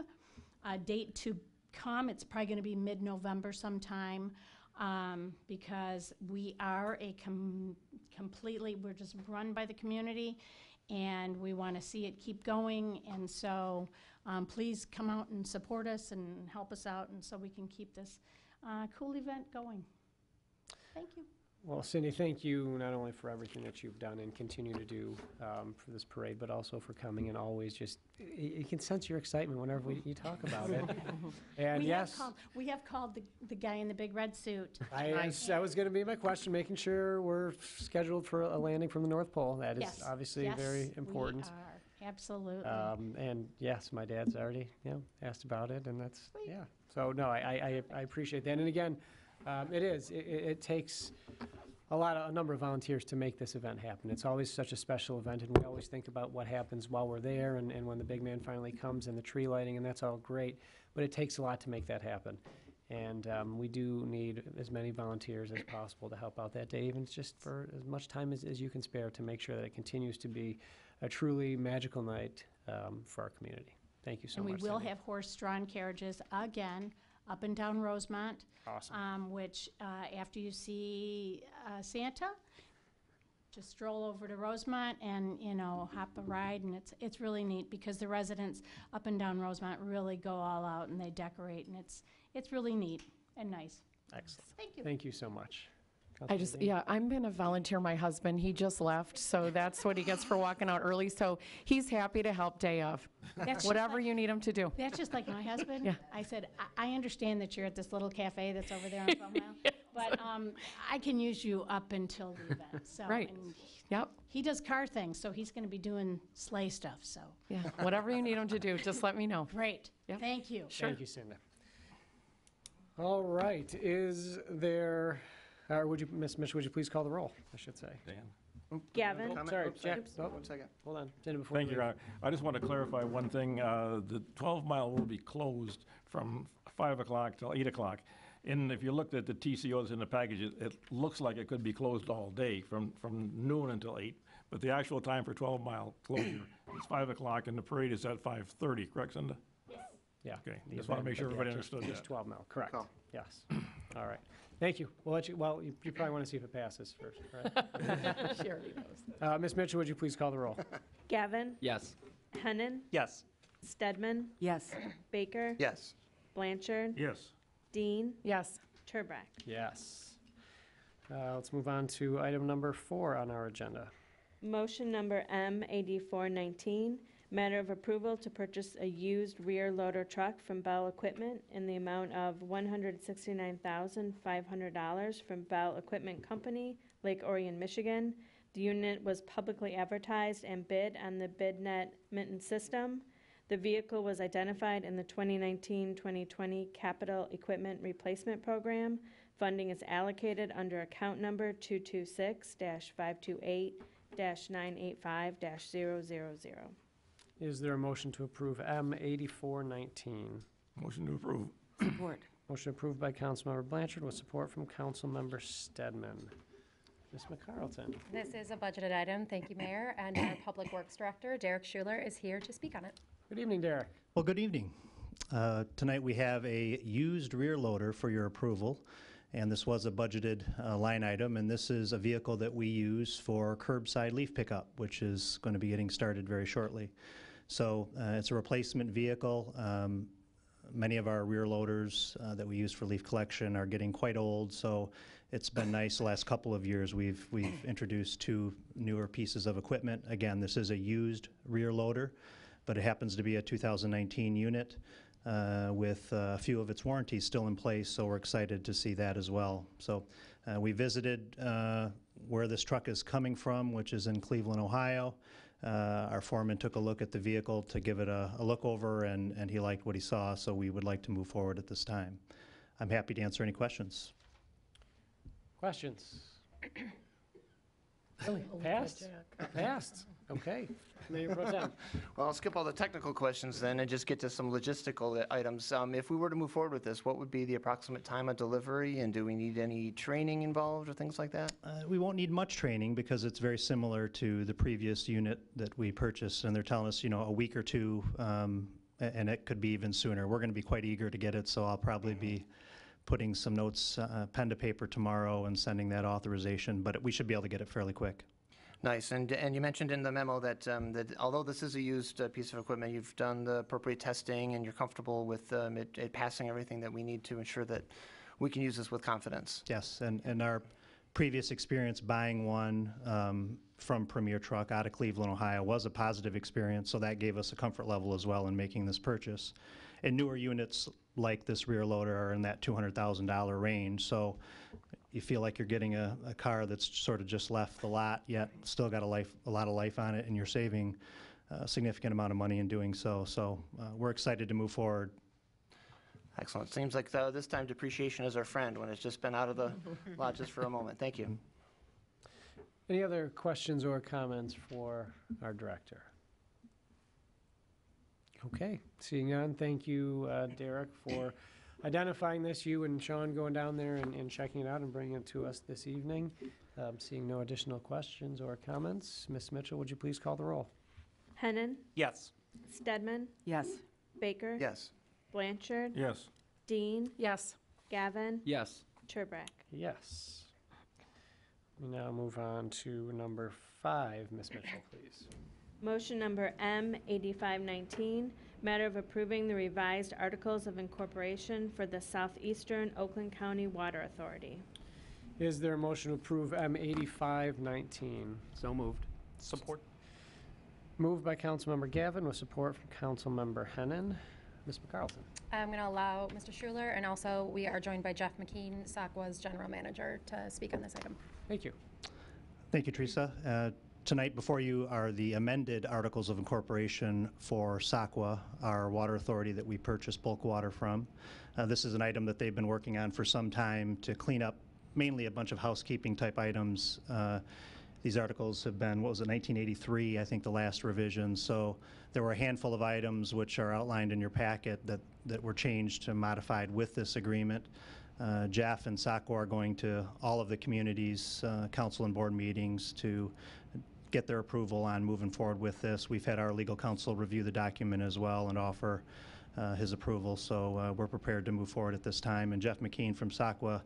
A date to come, it's probably gonna be mid-November sometime, um, because we are a com- completely, we're just run by the community, and we want to see it keep going, and so, um, please come out and support us and help us out, and so we can keep this, uh, cool event going. Thank you. Well, Cindy, thank you not only for everything that you've done and continue to do um, for this parade, but also for coming and always just, y- you can sense your excitement whenever we- you talk about it. And We have yes, called- We have called the, the guy in the big red suit. I, that was going to be my question, making sure we're scheduled for a landing from the North Pole. That is Yes, obviously yes, very we important. are. Absolutely. Um, and yes, my dad's already, you know, asked about it, and that's, yeah. So, no, I, I, I appreciate that. And again, um, it is, it, it it takes a lot of, a number of volunteers to make this event happen. It's always such a special event, and we always think about what happens while we're there and, and when the big man finally comes and the tree lighting, and that's all great. But it takes a lot to make that happen. And um, we do need as many volunteers as possible to help out that day, even just for as much time as, as you can spare to make sure that it continues to be a truly magical night um, for our community. Thank you so And much. we will Cindy. have horse-drawn carriages again up and down Rosemont. Awesome. Um, which, uh, after you see, uh, Santa, just stroll over to Rosemont and, you know, hop a ride, and it's, it's really neat, because the residents up and down Rosemont really go all out and they decorate, and it's, it's really neat and nice. Excellent. Thank you. Thank you so much. I just, Dean? yeah, I'm going to volunteer my husband. He just left, so that's what he gets for walking out early. So he's happy to help day of, That's just whatever like- you need him to do. That's just like my husband. Yeah. I said, I, I understand that you're at this little cafe that's over there on Plum Mile, but, um, I can use you up until the event, so. Right. and Yep, He does car things, so he's gonna be doing sleigh stuff, so. yeah, whatever you need him to do, just let me know. Great, Yep. thank you. Thank you, Cindy. All right, is there, or would you, Ms. Mitchell, would you please call the roll, I should say? Dan? Gavin? Comment? Sorry, Oops, Jack, oops, oh, One second. hold on, Cindy, before Thank you, leave. Your Honor. I just want to clarify one thing. Uh, The 12 Mile will be closed from 5 o'clock till 8 o'clock. And if you looked at the TCOs in the package, it- it looks like it could be closed all day, from from noon until 8. But the actual time for 12 Mile closure is 5 o'clock, and the parade is at 5:30, correct, Cindy? Yeah. Okay, the just want to event, make sure but yeah, everybody just- understood Just that. 12 mil, correct, call. yes. All right, thank you. We'll let you, well, you you probably want to see if it passes first, right? She already knows. Uh, Ms. Mitchell, would you please call the roll? Gavin? Yes. Hennen? Yes. Stedman? Yes. Baker? Yes. Blanchard? Yes. Dean? Yes, Terbrack? Yes. Uh, Let's move on to item number four on our agenda. Motion number M eighty-four nineteen, matter of approval to purchase a used rear loader truck from Bell Equipment in the amount of one hundred sixty-nine thousand five hundred dollars from Bell Equipment Company, Lake Orion, Michigan. The unit was publicly advertised and bid on the BidNet Minton system. The vehicle was identified in the 2019-2020 Capital Equipment Replacement Program. Funding is allocated under account number 226-528-985-000. Is there a motion to approve M 8419? Motion to approve. Support. Motion approved by Councilmember Blanchard with support from Councilmember Stedman. Ms. McCarlton? This is a budgeted item, thank you, Mayor, and our Public Works Director, Derek Schuler, is here to speak on it. Good evening, Derek. Well, good evening. Uh, Tonight, we have a used rear loader for your approval, and this was a budgeted uh, line item, and this is a vehicle that we use for curbside leaf pickup, which is going to be getting started very shortly. So uh, it's a replacement vehicle. Um, Many of our rear loaders uh, that we use for leaf collection are getting quite old, so it's been nice the last couple of years. We've, we've introduced two newer pieces of equipment. Again, this is a used rear loader. but it happens to be a 2019 unit uh, with uh, a few of its warranties still in place, so we're excited to see that as well. So uh, we visited uh, where this truck is coming from, which is in Cleveland, Ohio. Uh, Our foreman took a look at the vehicle to give it a a look over, and and he liked what he saw, so we would like to move forward at this time. I'm happy to answer any questions. Questions? Really? Passed? Passed. Okay. Mayor Pro Tem. Well, I'll skip all the technical questions then and just get to some logistical items. Um, If we were to move forward with this, what would be the approximate time of delivery, and do we need any training involved or things like that? Uh, We won't need much training because it's very similar to the previous unit that we purchased, and they're telling us, you know, a week or two, um, a- and it could be even sooner. We're going to be quite eager to get it, so I'll probably be putting some notes, uh, pen to paper tomorrow and sending that authorization, but we should be able to get it fairly quick. Nice, and, and you mentioned in the memo that, um, that although this is a used uh, piece of equipment, you've done the appropriate testing and you're comfortable with um, it, it passing everything that we need to ensure that we can use this with confidence. Yes, and, and our previous experience buying one um, from Premier Truck out of Cleveland, Ohio was a positive experience, so that gave us a comfort level as well in making this purchase. And newer units like this rear loader are in that $200,000 range, so you feel like you're getting a, a car that's sort of just left the lot, yet still got a life, a lot of life on it, and you're saving a significant amount of money in doing so. So uh, we're excited to move forward. Excellent. Seems like uh, this time depreciation is our friend when it's just been out of the lot just for a moment. Thank you. Any other questions or comments for our director? Okay, seeing none, thank you, uh, Derek, for identifying this, you and Sean going down there and and checking it out and bringing it to us this evening. Um, Seeing no additional questions or comments, Ms. Mitchell, would you please call the roll? Hennen. Yes. Stedman. Yes. Baker. Yes. Blanchard. Yes. Dean. Yes. Gavin. Yes. Terbrack. Yes. We now move on to number five, Ms. Mitchell, please. Motion number M eighty-five nineteen, matter of approving the revised Articles of Incorporation for the Southeastern Oakland County Water Authority. Is there a motion to approve M eighty-five nineteen? So moved. Support. Moved by Councilmember Gavin with support from Councilmember Hennen. Ms. McCarlton. I'm going to allow Mr. Schuler, and also we are joined by Jeff McKean, SOCWA's general manager, to speak on this item. Thank you. Thank you, Teresa. Uh, Tonight before you are the amended Articles of Incorporation for SOCWA, our water authority that we purchase bulk water from. Uh, This is an item that they've been working on for some time to clean up mainly a bunch of housekeeping type items. Uh, These articles have been, what was it, 1983, I think, the last revision. So there were a handful of items which are outlined in your packet that, that were changed and modified with this agreement. Uh, Jeff and SOCWA are going to all of the communities, uh, council and board meetings to get their approval on moving forward with this. We've had our legal counsel review the document as well and offer uh, his approval, so uh, we're prepared to move forward at this time. And Jeff McKean from SOCWA,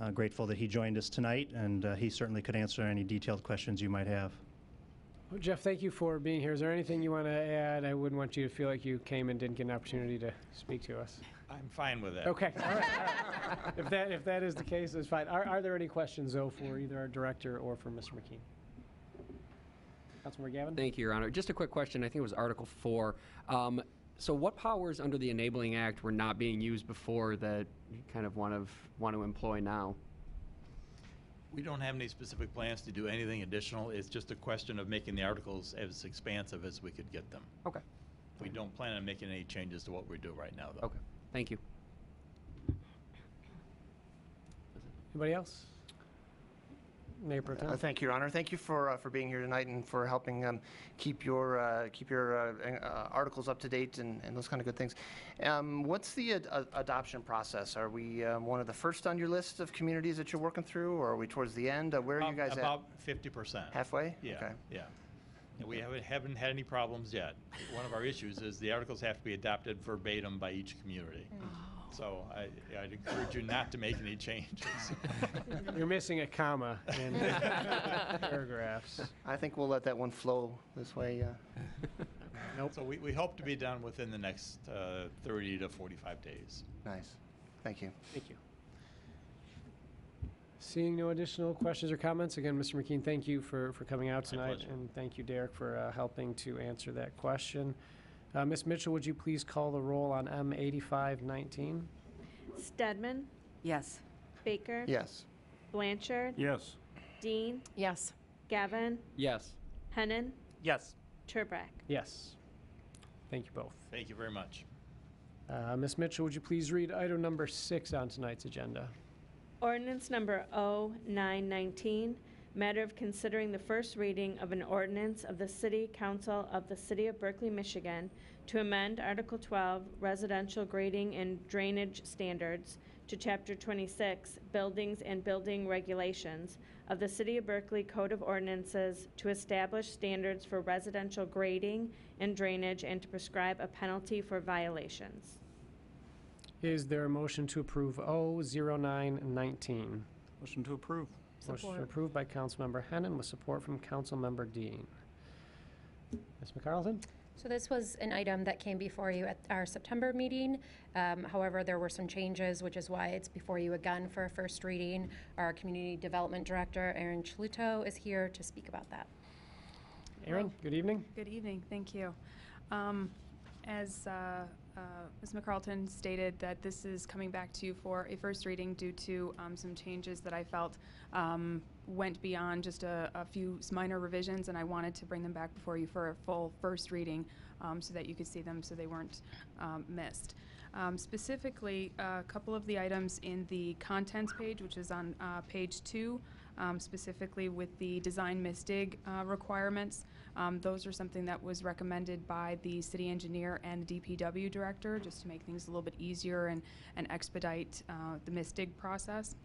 uh, grateful that he joined us tonight, and uh, he certainly could answer any detailed questions you might have. Well, Jeff, thank you for being here. Is there anything you want to add? I wouldn't want you to feel like you came and didn't get an opportunity to speak to us. I'm fine with that. Okay, all right, all right. If that, if that is the case, it's fine. Are, are there any questions, though, for either our director or for Mr. McKean? Councilmember Gavin? Thank you, Your Honor. Just a quick question. I think it was Article 4. Um, So what powers under the Enabling Act were not being used before that you kind of want to, want to employ now? We don't have any specific plans to do anything additional. It's just a question of making the articles as expansive as we could get them. Okay. We don't plan on making any changes to what we do right now, though. Okay. Thank you. Anybody else? Mayor Pro Tem? Uh, Thank you, Your Honor. Thank you for, uh, for being here tonight and for helping um, keep your, uh, keep your uh, uh, articles up to date and and those kind of good things. Um, What's the ad- uh, adoption process? Are we um, one of the first on your list of communities that you're working through, or are we towards the end? Uh, Where are you guys at? About fifty percent. Halfway? Yeah, Okay. yeah. And we haven't, haven't had any problems yet. One of our issues is the articles have to be adopted verbatim by each community. So I, I'd encourage you not to make any changes. You're missing a comma in paragraphs. I think we'll let that one flow this way. uh, Nope. So we, we hope to be done within the next uh, thirty to forty-five days. Nice. Thank you. Thank you. Seeing no additional questions or comments, again, Mr. McKean, thank you for, for coming out My tonight. pleasure. And thank you, Derek, for uh, helping to answer that question. Uh, Ms. Mitchell, would you please call the roll on M 8519? Stedman? Yes. Baker? Yes. Blanchard? Yes. Dean? Yes. Gavin? Yes. Hennen? Yes. Terbrack. Yes. Thank you both. Thank you very much. Uh, Ms. Mitchell, would you please read item number six on tonight's agenda? Ordinance number O-919, matter of considering the first reading of an ordinance of the City Council of the City of Berkley, Michigan to amend Article 12 Residential Grading and Drainage Standards to Chapter 26 Buildings and Building Regulations of the City of Berkley Code of Ordinances to establish standards for residential grading and drainage and to prescribe a penalty for violations. Is there a motion to approve O0919? Motion to approve. Motion Support. approved by Councilmember Hennen with support from Councilmember Dean. Ms. McCarlton? So this was an item that came before you at our September meeting. Um, However, there were some changes, which is why it's before you again for a first reading. Our Community Development Director, Erin Schlutow, is here to speak about that. Erin, good evening. Good evening, thank you. Um, As uh, uh, Ms. McCarlton stated, that this is coming back to you for a first reading due to um, some changes that I felt um, went beyond just a a few minor revisions, and I wanted to bring them back before you for a full first reading um, so that you could see them, so they weren't um, missed. Um, Specifically, a couple of the items in the contents page, which is on uh, page two, um, specifically with the design misdig uh, requirements. Um, Those are something that was recommended by the city engineer and the DPW director, just to make things a little bit easier and and expedite uh, the misdig process.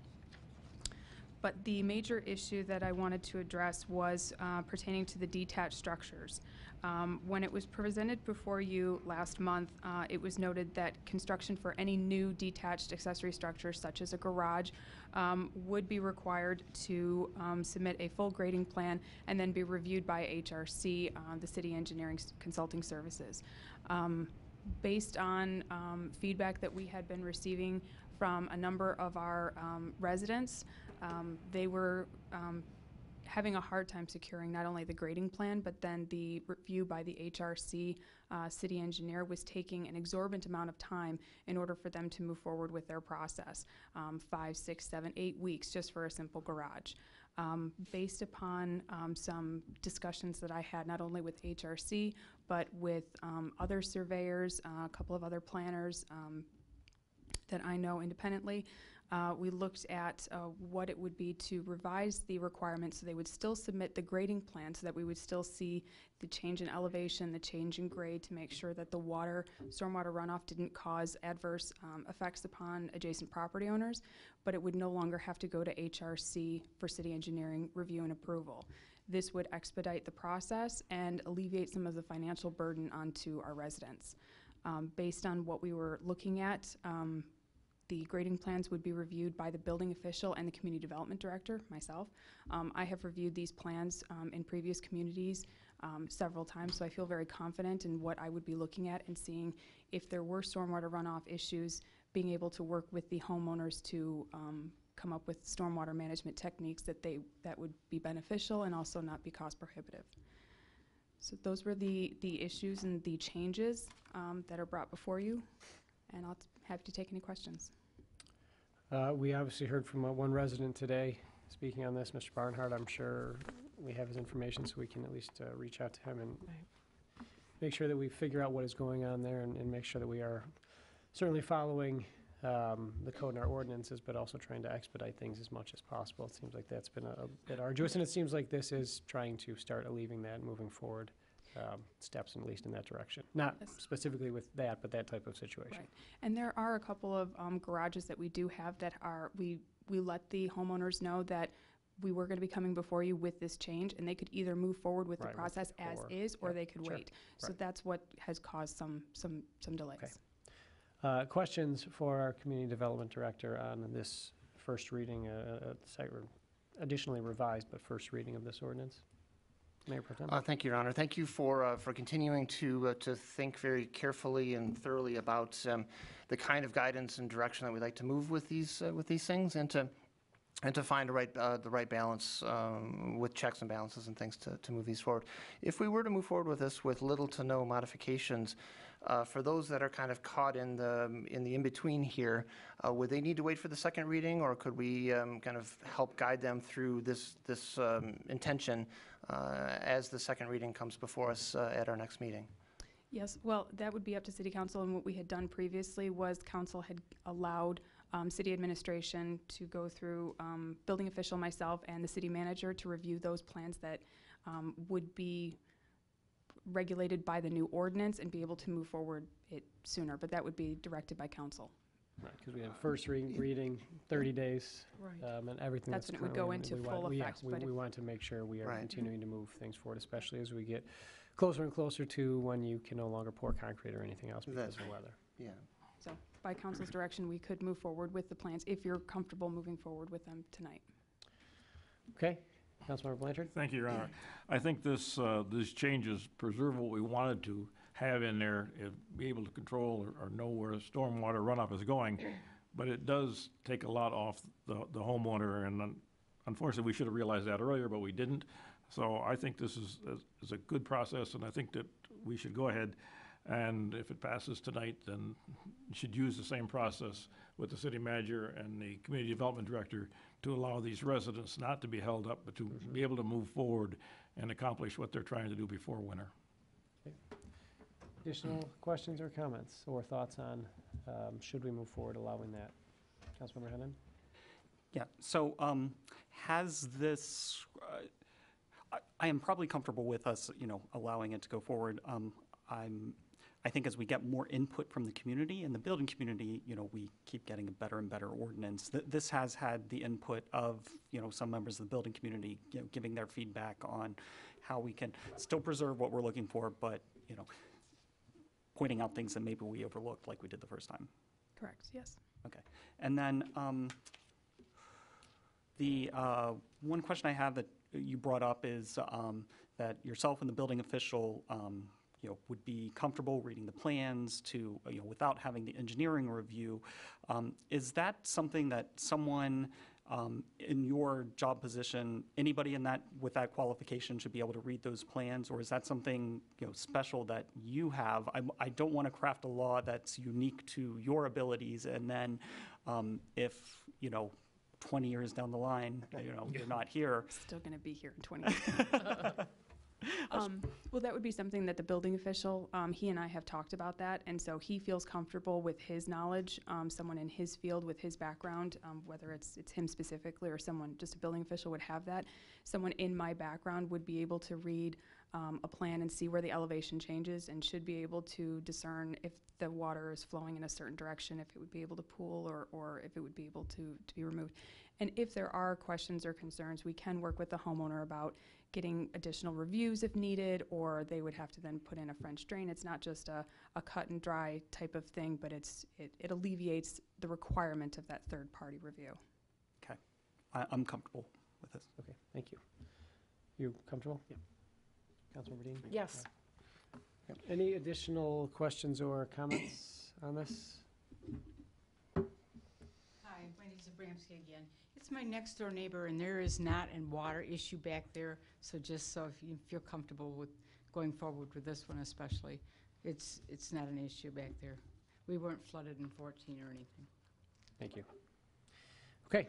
But the major issue that I wanted to address was uh, pertaining to the detached structures. Um, When it was presented before you last month, uh, it was noted that construction for any new detached accessory structure, such as a garage, um, would be required to um, submit a full grading plan and then be reviewed by HRC, uh, the City Engineering S- Consulting Services. Um, Based on um, feedback that we had been receiving from a number of our um, residents, um, they were um, having a hard time securing not only the grading plan, but then the review by the HRC uh, city engineer was taking an exorbitant amount of time in order for them to move forward with their process. Um, five, six, seven, eight weeks just for a simple garage. Um, based upon um, some discussions that I had not only with HRC, but with um, other surveyors, uh, a couple of other planners, um, that I know independently. Uh, we looked at uh, what it would be to revise the requirements so they would still submit the grading plan so that we would still see the change in elevation, the change in grade to make sure that the water, stormwater runoff didn't cause adverse um, effects upon adjacent property owners, but it would no longer have to go to HRC for city engineering review and approval. This would expedite the process and alleviate some of the financial burden onto our residents. Um, based on what we were looking at, um, the grading plans would be reviewed by the building official and the community development director, myself. Um, I have reviewed these plans um, in previous communities um, several times, so I feel very confident in what I would be looking at and seeing if there were stormwater runoff issues, being able to work with the homeowners to um, come up with stormwater management techniques that they that would be beneficial and also not be cost prohibitive. So those were the, the issues and the changes um, that are brought before you, and I'll happy to take any questions. Uh, We obviously heard from uh, one resident today speaking on this, Mr. Barnhart. I'm sure we have his information, so we can at least uh, reach out to him and make sure that we figure out what is going on there and and make sure that we are certainly following um, the code and our ordinances, but also trying to expedite things as much as possible. It seems like that's been a a bit arduous, and it seems like this is trying to start alleviating that, and moving forward, um, steps at least in that direction. Not Yes. specifically with that, but that type of situation. Right. And there are a couple of um, garages that we do have that are, we, we let the homeowners know that we were going to be coming before you with this change, and they could either move forward with the Right, with process as or- is, or yep, they could sure, wait. So right. that's what has caused some, some, some delays. Uh, Questions for our Community Development Director on this first reading, uh, uh, site re- additionally revised, but first reading of this ordinance? Mayor? Uh, Thank you, Your Honor. Thank you for, uh, for continuing to, uh, to think very carefully and thoroughly about um, the kind of guidance and direction that we'd like to move with these, uh, with these things, and to and to find a right, uh, the right balance um, with checks and balances and things to, to move these forward. If we were to move forward with this with little to no modifications, uh, for those that are kind of caught in the, in the in-between here, uh, would they need to wait for the second reading, or could we um, kind of help guide them through this, this um, intention uh, as the second reading comes before us uh, at our next meeting? Yes, well, that would be up to city council, and what we had done previously was council had allowed um, city administration to go through, um, building official, myself, and the city manager to review those plans that um, would be regulated by the new ordinance and be able to move forward it sooner, but that would be directed by council. Right, because we have first re- reading, 30 days, Right. um, and everything That's that's when it would go in- into we want- full we- yeah, effect, we- but We if- want to make sure we are Right. continuing to move things forward, especially as we get closer and closer to when you can no longer pour concrete or anything else because That's of right. weather. Yeah. So by council's direction, we could move forward with the plans if you're comfortable moving forward with them tonight. Okay, Councilmember Blanchard? Thank you, Your Honor. I think this, uh, these changes preserve what we wanted to have in there, and be able to control or- or know where stormwater runoff is going, but it does take a lot off the the homeowner, and un- unfortunately, we should have realized that earlier, but we didn't. So I think this is, is- a good process, and I think that we should go ahead, and if it passes tonight, then should use the same process with the city manager and the community development director to allow these residents not to be held up, but to be able to move forward and accomplish what they're trying to do before winter. Additional questions or comments or thoughts on, um, should we move forward allowing that? Councilmember Hennen? Yeah, so um, has this, uh, I- I am probably comfortable with us, you know, allowing it to go forward. Um, I'm, I think as we get more input from the community and the building community, you know, we keep getting a better and better ordinance. Th- This has had the input of, you know, some members of the building community, you know, giving their feedback on how we can still preserve what we're looking for, but, you know, pointing out things that maybe we overlooked like we did the first time. Correct, yes. Okay. And then um, the uh, one question I have that you brought up is um, that yourself and the building official, um, you know, would be comfortable reading the plans to, you know, without having the engineering review. Um, Is that something that someone um, in your job position, anybody in that, with that qualification should be able to read those plans? Or is that something, you know, special that you have? I, I don't want to craft a law that's unique to your abilities and then um, if, you know, 20 years down the line, you know, you're not here. Still going to be here in 20 years. Um, Well, that would be something that the building official, um, he and I have talked about that, and so he feels comfortable with his knowledge, um, someone in his field with his background, um, whether it's, it's him specifically or someone, just a building official would have that. Someone in my background would be able to read um, a plan and see where the elevation changes and should be able to discern if the water is flowing in a certain direction, if it would be able to pool or, or if it would be able to, to be removed. And if there are questions or concerns, we can work with the homeowner about getting additional reviews if needed, or they would have to then put in a French drain. It's not just a, a cut and dry type of thing, but it's, it, it alleviates the requirement of that third-party review. Okay. I, I'm comfortable with this. Okay, thank you. You comfortable? Yeah. Councilmember Dean? Yes. Any additional questions or comments on this? Hi, my name is Abramski again. It's my next door neighbor, and there is not a water issue back there, so just so if you feel comfortable with going forward with this one especially, it's, it's not an issue back there. We weren't flooded in 14 or anything. Thank you. Okay.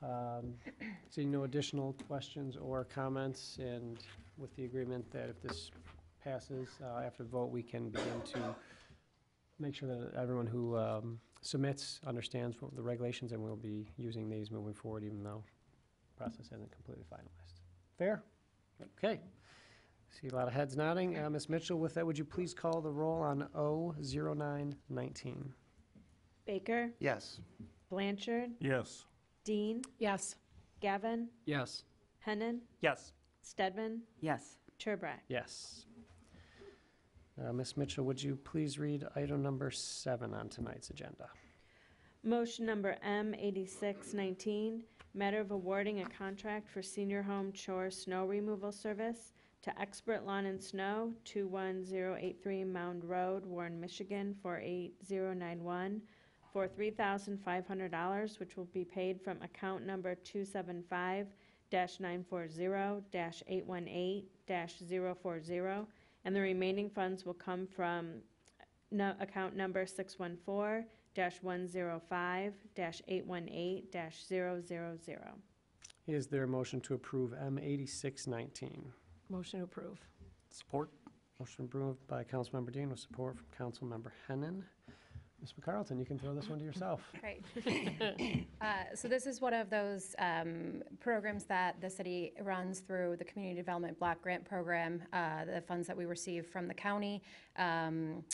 Um, Seeing no additional questions or comments, and with the agreement that if this passes uh, after the vote, we can begin to make sure that everyone who um, submits understands what the regulations, and we'll be using these moving forward, even though the process hasn't completely finalized. Fair? Okay. See a lot of heads nodding. Uh, Ms. Mitchell, with that, would you please call the roll on O0919? Baker? Yes. Blanchard? Yes. Dean? Yes. Gavin? Yes. Hennen? Yes. Stedman? Yes. Terbrack? Yes. Uh, Ms. Mitchell, would you please read item number seven on tonight's agenda? Motion number M eighty-six nineteen, matter of awarding a contract for senior home chore snow removal service to Expert Lawn and Snow, two one zero eight three Mound Road, Warren, Michigan, four eight zero nine one, for $3,500, which will be paid from account number 275-940-818-040, and the remaining funds will come from no- account number 614-105-818-000. Is there a motion to approve M eighty-six nineteen? Motion to approve. Support. Motion approved by Councilmember Dean with support from Councilmember Hennen. Ms. McCarlton, you can throw this one to yourself. Great. Uh, So this is one of those um, programs that the city runs through the Community Development Block Grant Program, uh, the funds that we receive from the county. Um,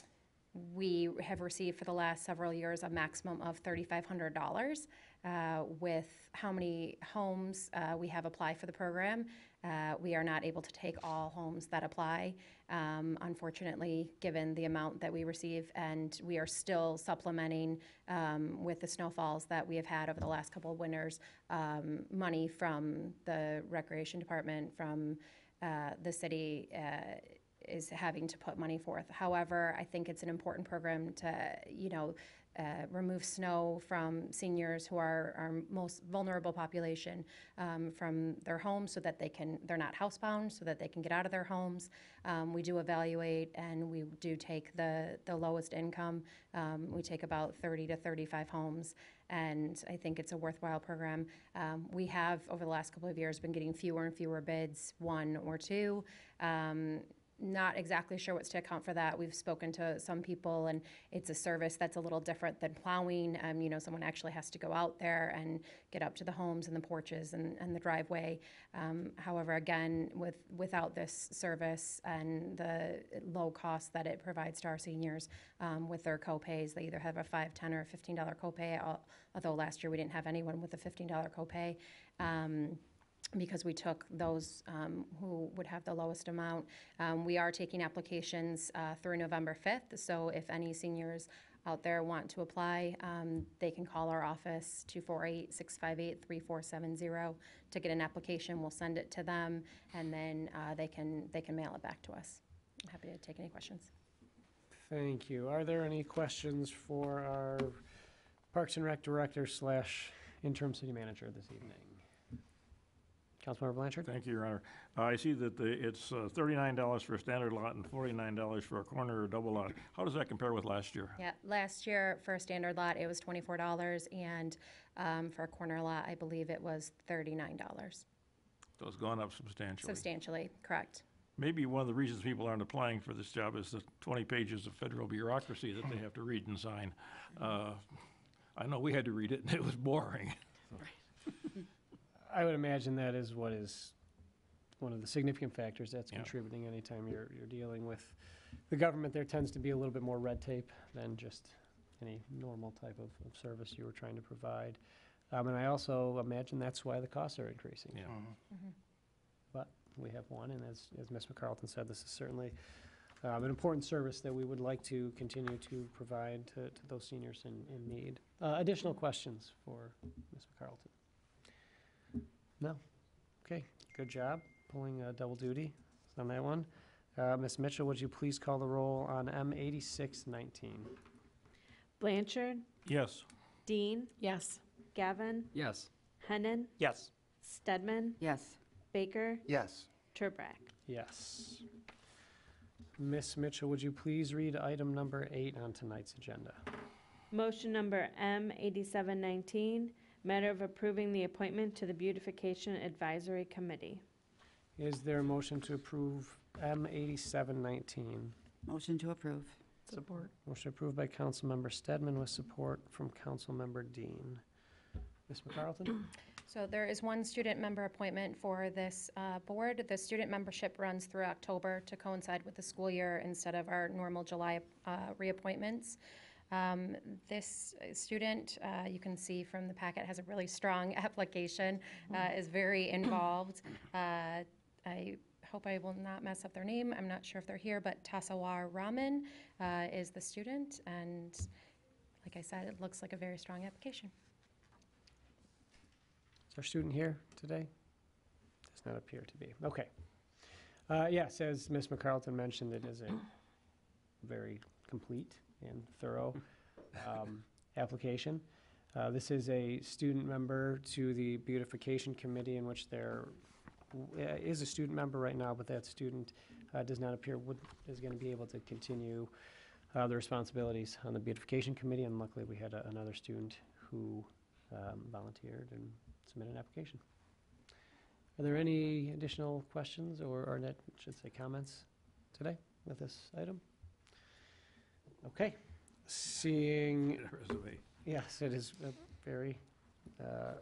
We have received for the last several years a maximum of $3,500. Uh, With how many homes uh, we have applied for the program, uh, we are not able to take all homes that apply, um, unfortunately, given the amount that we receive. And we are still supplementing um, with the snowfalls that we have had over the last couple of winters, um, money from the Recreation Department, from uh, the city, uh, is having to put money forth. However, I think it's an important program to, you know, uh, remove snow from seniors who are our most vulnerable population um, from their homes so that they can, they're not housebound, so that they can get out of their homes. Um, we do evaluate and we do take the, the lowest income. Um, we take about 30 to 35 homes and I think it's a worthwhile program. Um, we have, over the last couple of years, been getting fewer and fewer bids, one or two. Um, not exactly sure what's to account for that. We've spoken to some people, and it's a service that's a little different than plowing. Um, you know, someone actually has to go out there and get up to the homes and the porches and, and the driveway. Um, however, again, with without this service and the low cost that it provides to our seniors um, with their copays, they either have a five, ten, or a fifteen dollar copay. al- Although last year we didn't have anyone with a fifteen dollar copay. Because we took those um, who would have the lowest amount. Um, We are taking applications uh, through November 5th, so if any seniors out there want to apply, um, they can call our office, 248-658-3470, to get an application. We'll send it to them, and then uh, they can, they can mail it back to us. I'm happy to take any questions. Thank you. Are there any questions for our Parks and Rec Director slash interim city manager this evening? Councilmember Blanchard? Thank you, Your Honor. Uh, I see that the- it's uh, $39 for a standard lot and $49 for a corner or double lot. How does that compare with last year? Yeah, last year for a standard lot, it was $24, and um, for a corner lot, I believe it was $39. So it's gone up substantially. Substantially, correct. Maybe one of the reasons people aren't applying for this job is the 20 pages of federal bureaucracy that they have to read and sign. Uh, I know we had to read it, and it was boring. I would imagine that is what is one of the significant factors that's Yeah. contributing anytime you're, you're dealing with the government. There tends to be a little bit more red tape than just any normal type of, of service you were trying to provide. Um, and I also imagine that's why the costs are increasing. Yeah. But we have one, and as, as Ms. McCarlton said, this is certainly um, an important service that we would like to continue to provide to, to those seniors in, in need. Uh, additional questions for Ms. McCarlton? No? Okay, good job, pulling uh, double duty on that one. Uh, Ms. Mitchell, would you please call the roll on M eighty-six nineteen? Blanchard, Yes. Dean, Yes. Gavin, Yes. Hennen, Yes. Stedman, Yes. Baker, Yes. Terbrack. Yes. Ms. Mitchell, would you please read item number eight on tonight's agenda? Motion number M eighty-seven nineteen, matter of approving the appointment to the Beautification Advisory Committee. Is there a motion to approve M eighty-seven nineteen? Motion to approve. Support. Motion approved by Councilmember Stedman with support from Councilmember Dean. Ms. McCarlton? So there is one student member appointment for this uh, board. The student membership runs through October to coincide with the school year instead of our normal July uh, reappointments. Um, This uh, student, uh, you can see from the packet, has a really strong application, uh, is very involved. Uh, I hope I will not mess up their name. I'm not sure if they're here, but Tasawar Raman uh, is the student, and like I said, it looks like a very strong application. Is our student here today? Does not appear to be. Okay. Uh, Yes, as Ms. McCarlton mentioned, it is a very complete and thorough um, application. Uh, This is a student member to the beautification committee in which there uh, is a student member right now, but that student uh, does not appear, would, is going to be able to continue uh, the responsibilities on the beautification committee, and luckily we had a- another student who um, volunteered and submitted an application. Are there any additional questions or, or net, should say, comments today with this item? Okay, seeing. Resume. Yes, it is a very uh,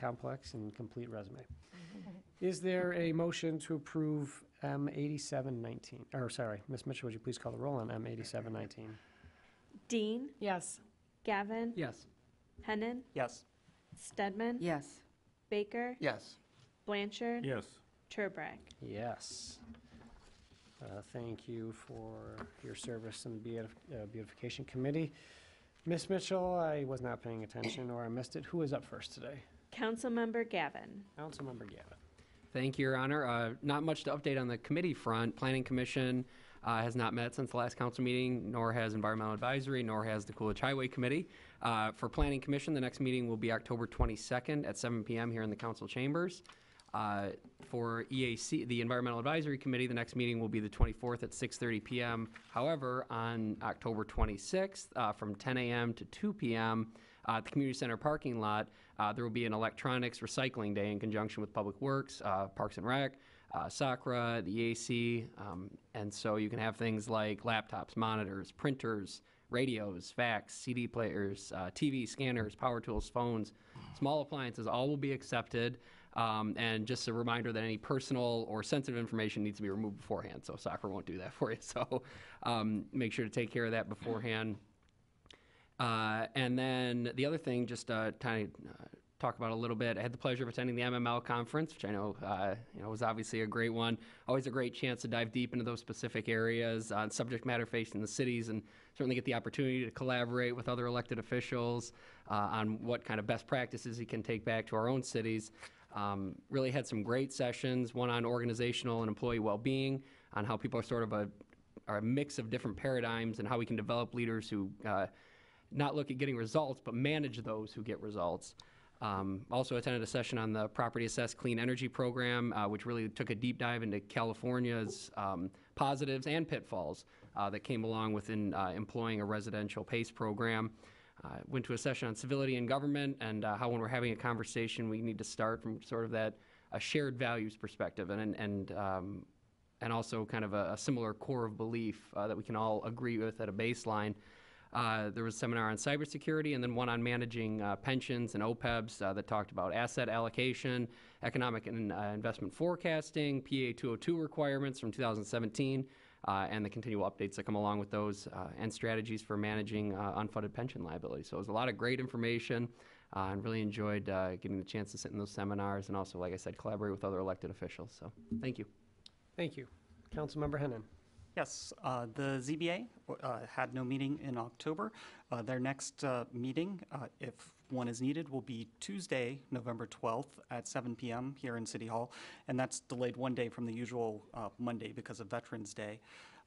complex and complete resume. Is there a motion to approve M eighty-seven nineteen, or sorry, Ms. Mitchell, would you please call the roll on M eighty-seven nineteen? Dean? Yes. Gavin? Yes. Hennen? Yes. Stedman? Yes. Baker? Yes. Blanchard? Yes. Terbrack. Yes. Uh, Thank you for your service in the beautif- uh, beautification committee. Ms. Mitchell, I was not paying attention or I missed it. Who is up first today? Councilmember Gavin. Councilmember Gavin. Thank you, Your Honor. Uh, Not much to update on the committee front. Planning Commission uh, has not met since the last council meeting, nor has Environmental Advisory, nor has the Coolidge Highway Committee. Uh, For Planning Commission, the next meeting will be October 22nd at 7 PM here in the council chambers. Uh, For EAC, the Environmental Advisory Committee, the next meeting will be the 24th at 6:30 PM. However, on October 26th, uh, from 10 AM to 2 PM, uh, at the community center parking lot, uh, there will be an electronics recycling day in conjunction with Public Works, uh, Parks and Rec, uh, SOCWA, the EAC, um, and so you can have things like laptops, monitors, printers, radios, fax, CD players, TV scanners, power tools, phones, small appliances, all will be accepted. Um, and just a reminder that any personal or sensitive information needs to be removed beforehand. So SOCWA won't do that for you. So um, make sure to take care of that beforehand. Uh, and then the other thing, just uh, kind of uh, talk about a little bit. I had the pleasure of attending the MML conference, which I know uh, you know was obviously a great one. Always a great chance to dive deep into those specific areas on subject matter facing the cities, and certainly get the opportunity to collaborate with other elected officials uh, on what kind of best practices we can take back to our own cities. Um, really had some great sessions. One on organizational and employee well-being, on how people are sort of a a mix of different paradigms and how we can develop leaders who uh, not look at getting results, but manage those who get results. Um, also attended a session on the Property Assessed Clean Energy Program, uh, which really took a deep dive into California's um, positives and pitfalls uh, that came along within uh, employing a residential PACE program. Uh, went to a session on civility and government and uh, how when we're having a conversation, we need to start from sort of that a shared values perspective and, and, um, and also kind of a, a similar core of belief uh, that we can all agree with at a baseline. Uh, there was a seminar on cybersecurity and then one on managing uh, pensions and OPEBs uh, that talked about asset allocation, economic and uh, investment forecasting, PA 202 requirements from 2017, uh, and the continual updates that come along with those, uh, and strategies for managing uh, unfunded pension liabilities. So it was a lot of great information, uh, and really enjoyed uh, getting the chance to sit in those seminars and also, like I said, collaborate with other elected officials. So thank you. Thank you. Councilmember Hennen. Yes, uh, the ZBA uh, had no meeting in October. Uh, Their next uh, meeting, uh, if one is needed, will be Tuesday, November 12th at 7 PM here in City Hall, and that's delayed one day from the usual uh, Monday because of Veterans Day.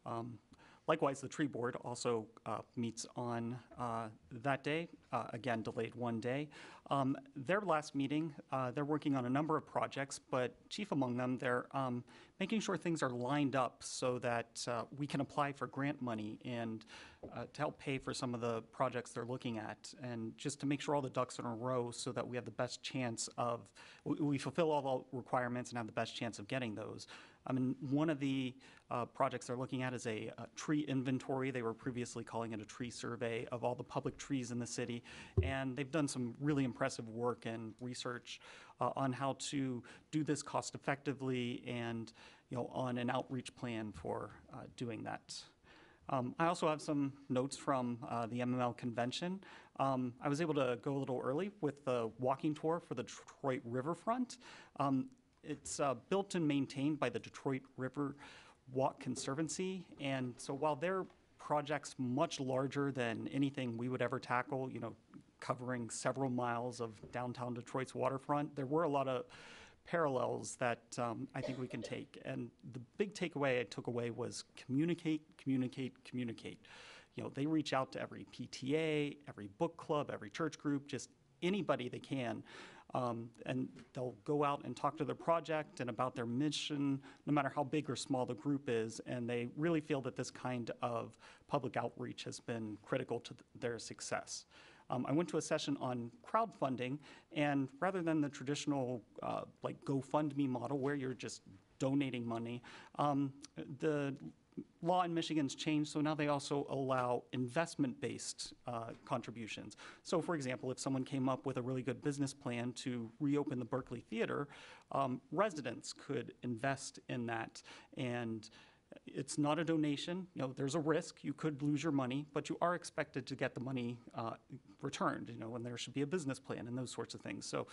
Um, Likewise, the tree board also uh, meets on uh, that day, uh, again, delayed one day. Um, Their last meeting, uh, they're working on a number of projects, but chief among them, they're um, making sure things are lined up so that uh, we can apply for grant money and uh, to help pay for some of the projects they're looking at, and just to make sure all the ducks are in a row so that we have the best chance of, we- we fulfill all the requirements and have the best chance of getting those. I mean, one of the uh, projects they're looking at is a, uh tree inventory. They were previously calling it a tree survey of all the public trees in the city. And they've done some really impressive work and research uh, on how to do this cost effectively and, you know, on an outreach plan for uh, doing that. Um, I also have some notes from uh, the MML convention. Um, I was able to go a little early with the walking tour for the Detroit Riverfront. Um, it's uh, built and maintained by the Detroit River Walk Conservancy, and so while their project's much larger than anything we would ever tackle, you know, covering several miles of downtown Detroit's waterfront, there were a lot of parallels that um, I think we can take. And the big takeaway I took away was communicate, communicate, communicate. you know, they reach out to every PTA, every book club, every church group, just anybody they can. Um, and they'll go out and talk to their project and about their mission, no matter how big or small the group is. And they really feel that this kind of public outreach has been critical to th- their success. Um, I went to a session on crowdfunding, and rather than the traditional uh, like GoFundMe model where you're just donating money, um, the law in Michigan's changed, so now they also allow investment-based uh, contributions. So, for example, if someone came up with a really good business plan to reopen the Berkley Theater, um, residents could invest in that and it's not a donation. You know, there's a risk. You could lose your money, but you are expected to get the money uh, returned. You know, and there should be a business plan and those sorts of things. So,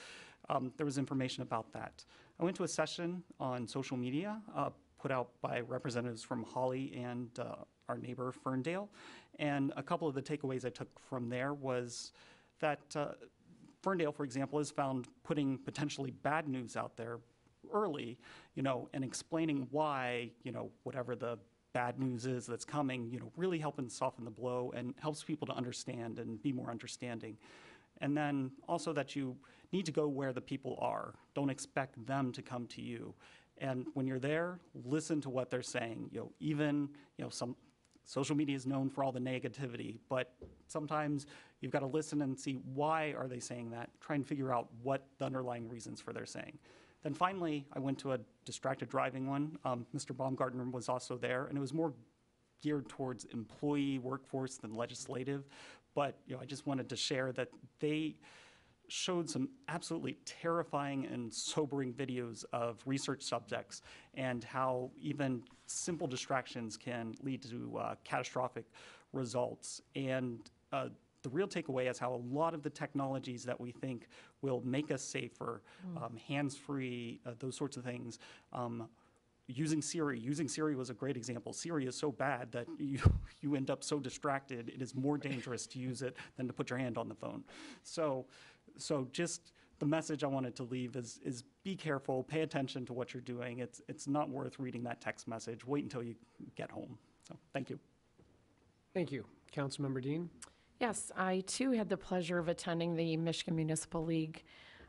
um, there was information about that. I went to a session on social media uh, put out by representatives from Holly and uh, our neighbor Ferndale, and a couple of the takeaways I took from there was that. Uh, Ferndale, for example, has found putting potentially bad news out there early, you know, and explaining why, you know, whatever the bad news is that's coming, you know, really helping soften the blow and helps people to understand and be more understanding. And then also that you need to go where the people are. Don't expect them to come to you. And when you're there, listen to what they're saying. You know, even, you know, some social media is known for all the negativity, but sometimes you've got to listen and see why are they saying that, try and figure out what the underlying reasons for their saying. Then finally, I went to a distracted driving one. Um, Mr. Baumgartner was also there, and it was more geared towards employee workforce than legislative. But you know, I just wanted to share that they showed some absolutely terrifying and sobering videos of research subjects and how even simple distractions can lead to uh, catastrophic results. And uh, the real takeaway is how a lot of the technologies that we think will make us safer, Mm. um, hands-free, uh, those sorts of things, um, using Siri, using Siri was a great example. Siri is so bad that you, you end up so distracted, it is more dangerous to use it than to put your hand on the phone. So, so just the message I wanted to leave is, is be careful, pay attention to what you're doing. It's, it's not worth reading that text message. Wait until you get home. So, thank you. Thank you. Councilmember Dean? Yes, I too had the pleasure of attending the Michigan Municipal League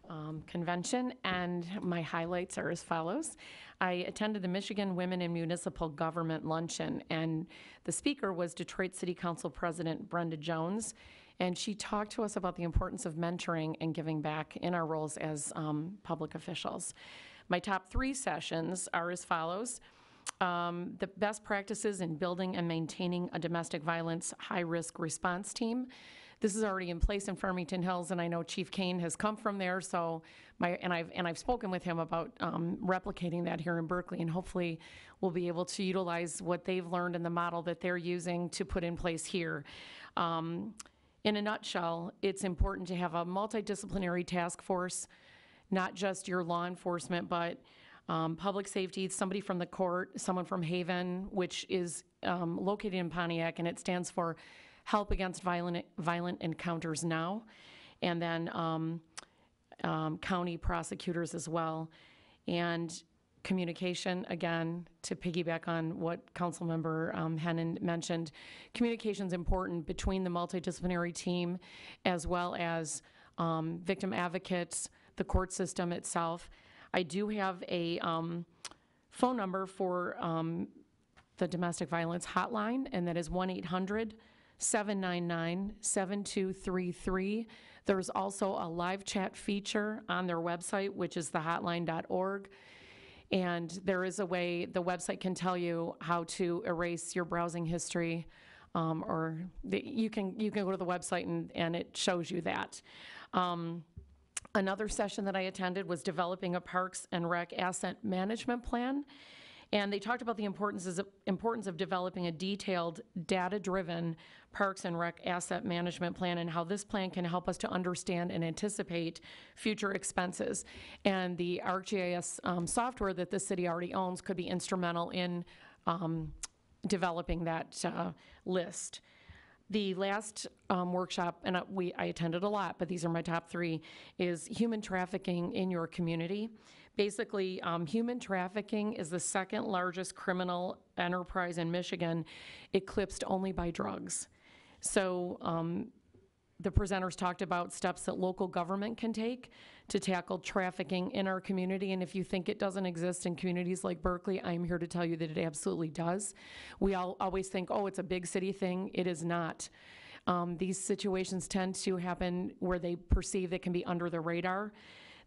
um, convention, and my highlights are as follows. I attended the Michigan Women in Municipal Government Luncheon, and the speaker was Detroit City Council President Brenda Jones, and she talked to us about the importance of mentoring and giving back in our roles as um, public officials. My top three sessions are as follows. Um, the best practices in building and maintaining a domestic violence high-risk response team. This is already in place in Farmington Hills, and I know Chief Kane has come from there. So my and I've and I've spoken with him about um, replicating that here in Berkley, and hopefully we'll be able to utilize what they've learned in the model that they're using to put in place here. Um, in a nutshell, it's important to have a multidisciplinary task force, not just your law enforcement, but um, public safety, somebody from the court, someone from Haven, which is um, located in Pontiac, and it stands for Help Against Violent, Violent Encounters Now, and then um, um, county prosecutors as well. And communication, again, to piggyback on what Councilmember um, Hennen mentioned, communication is important between the multidisciplinary team as well as um, victim advocates, the court system itself. I do have a um, phone number for um, the domestic violence hotline, and that is 1 800 799 7233. There's also a live chat feature on their website, which is thehotline.org. And there is a way, the website can tell you how to erase your browsing history, um, or the, you can you can go to the website and, and it shows you that. Um, another session that I attended was developing a Parks and Rec asset management plan. And they talked about the importance of, importance of developing a detailed, data-driven Parks and Rec asset management plan and how this plan can help us to understand and anticipate future expenses. And the ArcGIS um, software that the city already owns could be instrumental in um, developing that uh, list. The last um, workshop, and we I attended a lot, but these are my top three, is human trafficking in your community. Basically, um, human trafficking is the second largest criminal enterprise in Michigan, eclipsed only by drugs. So um, the presenters talked about steps that local government can take to tackle trafficking in our community. And if you think it doesn't exist in communities like Berkley, I'm here to tell you that it absolutely does. We all always think, oh, it's a big city thing. It is not. Um, these situations tend to happen where they perceive they can be under the radar.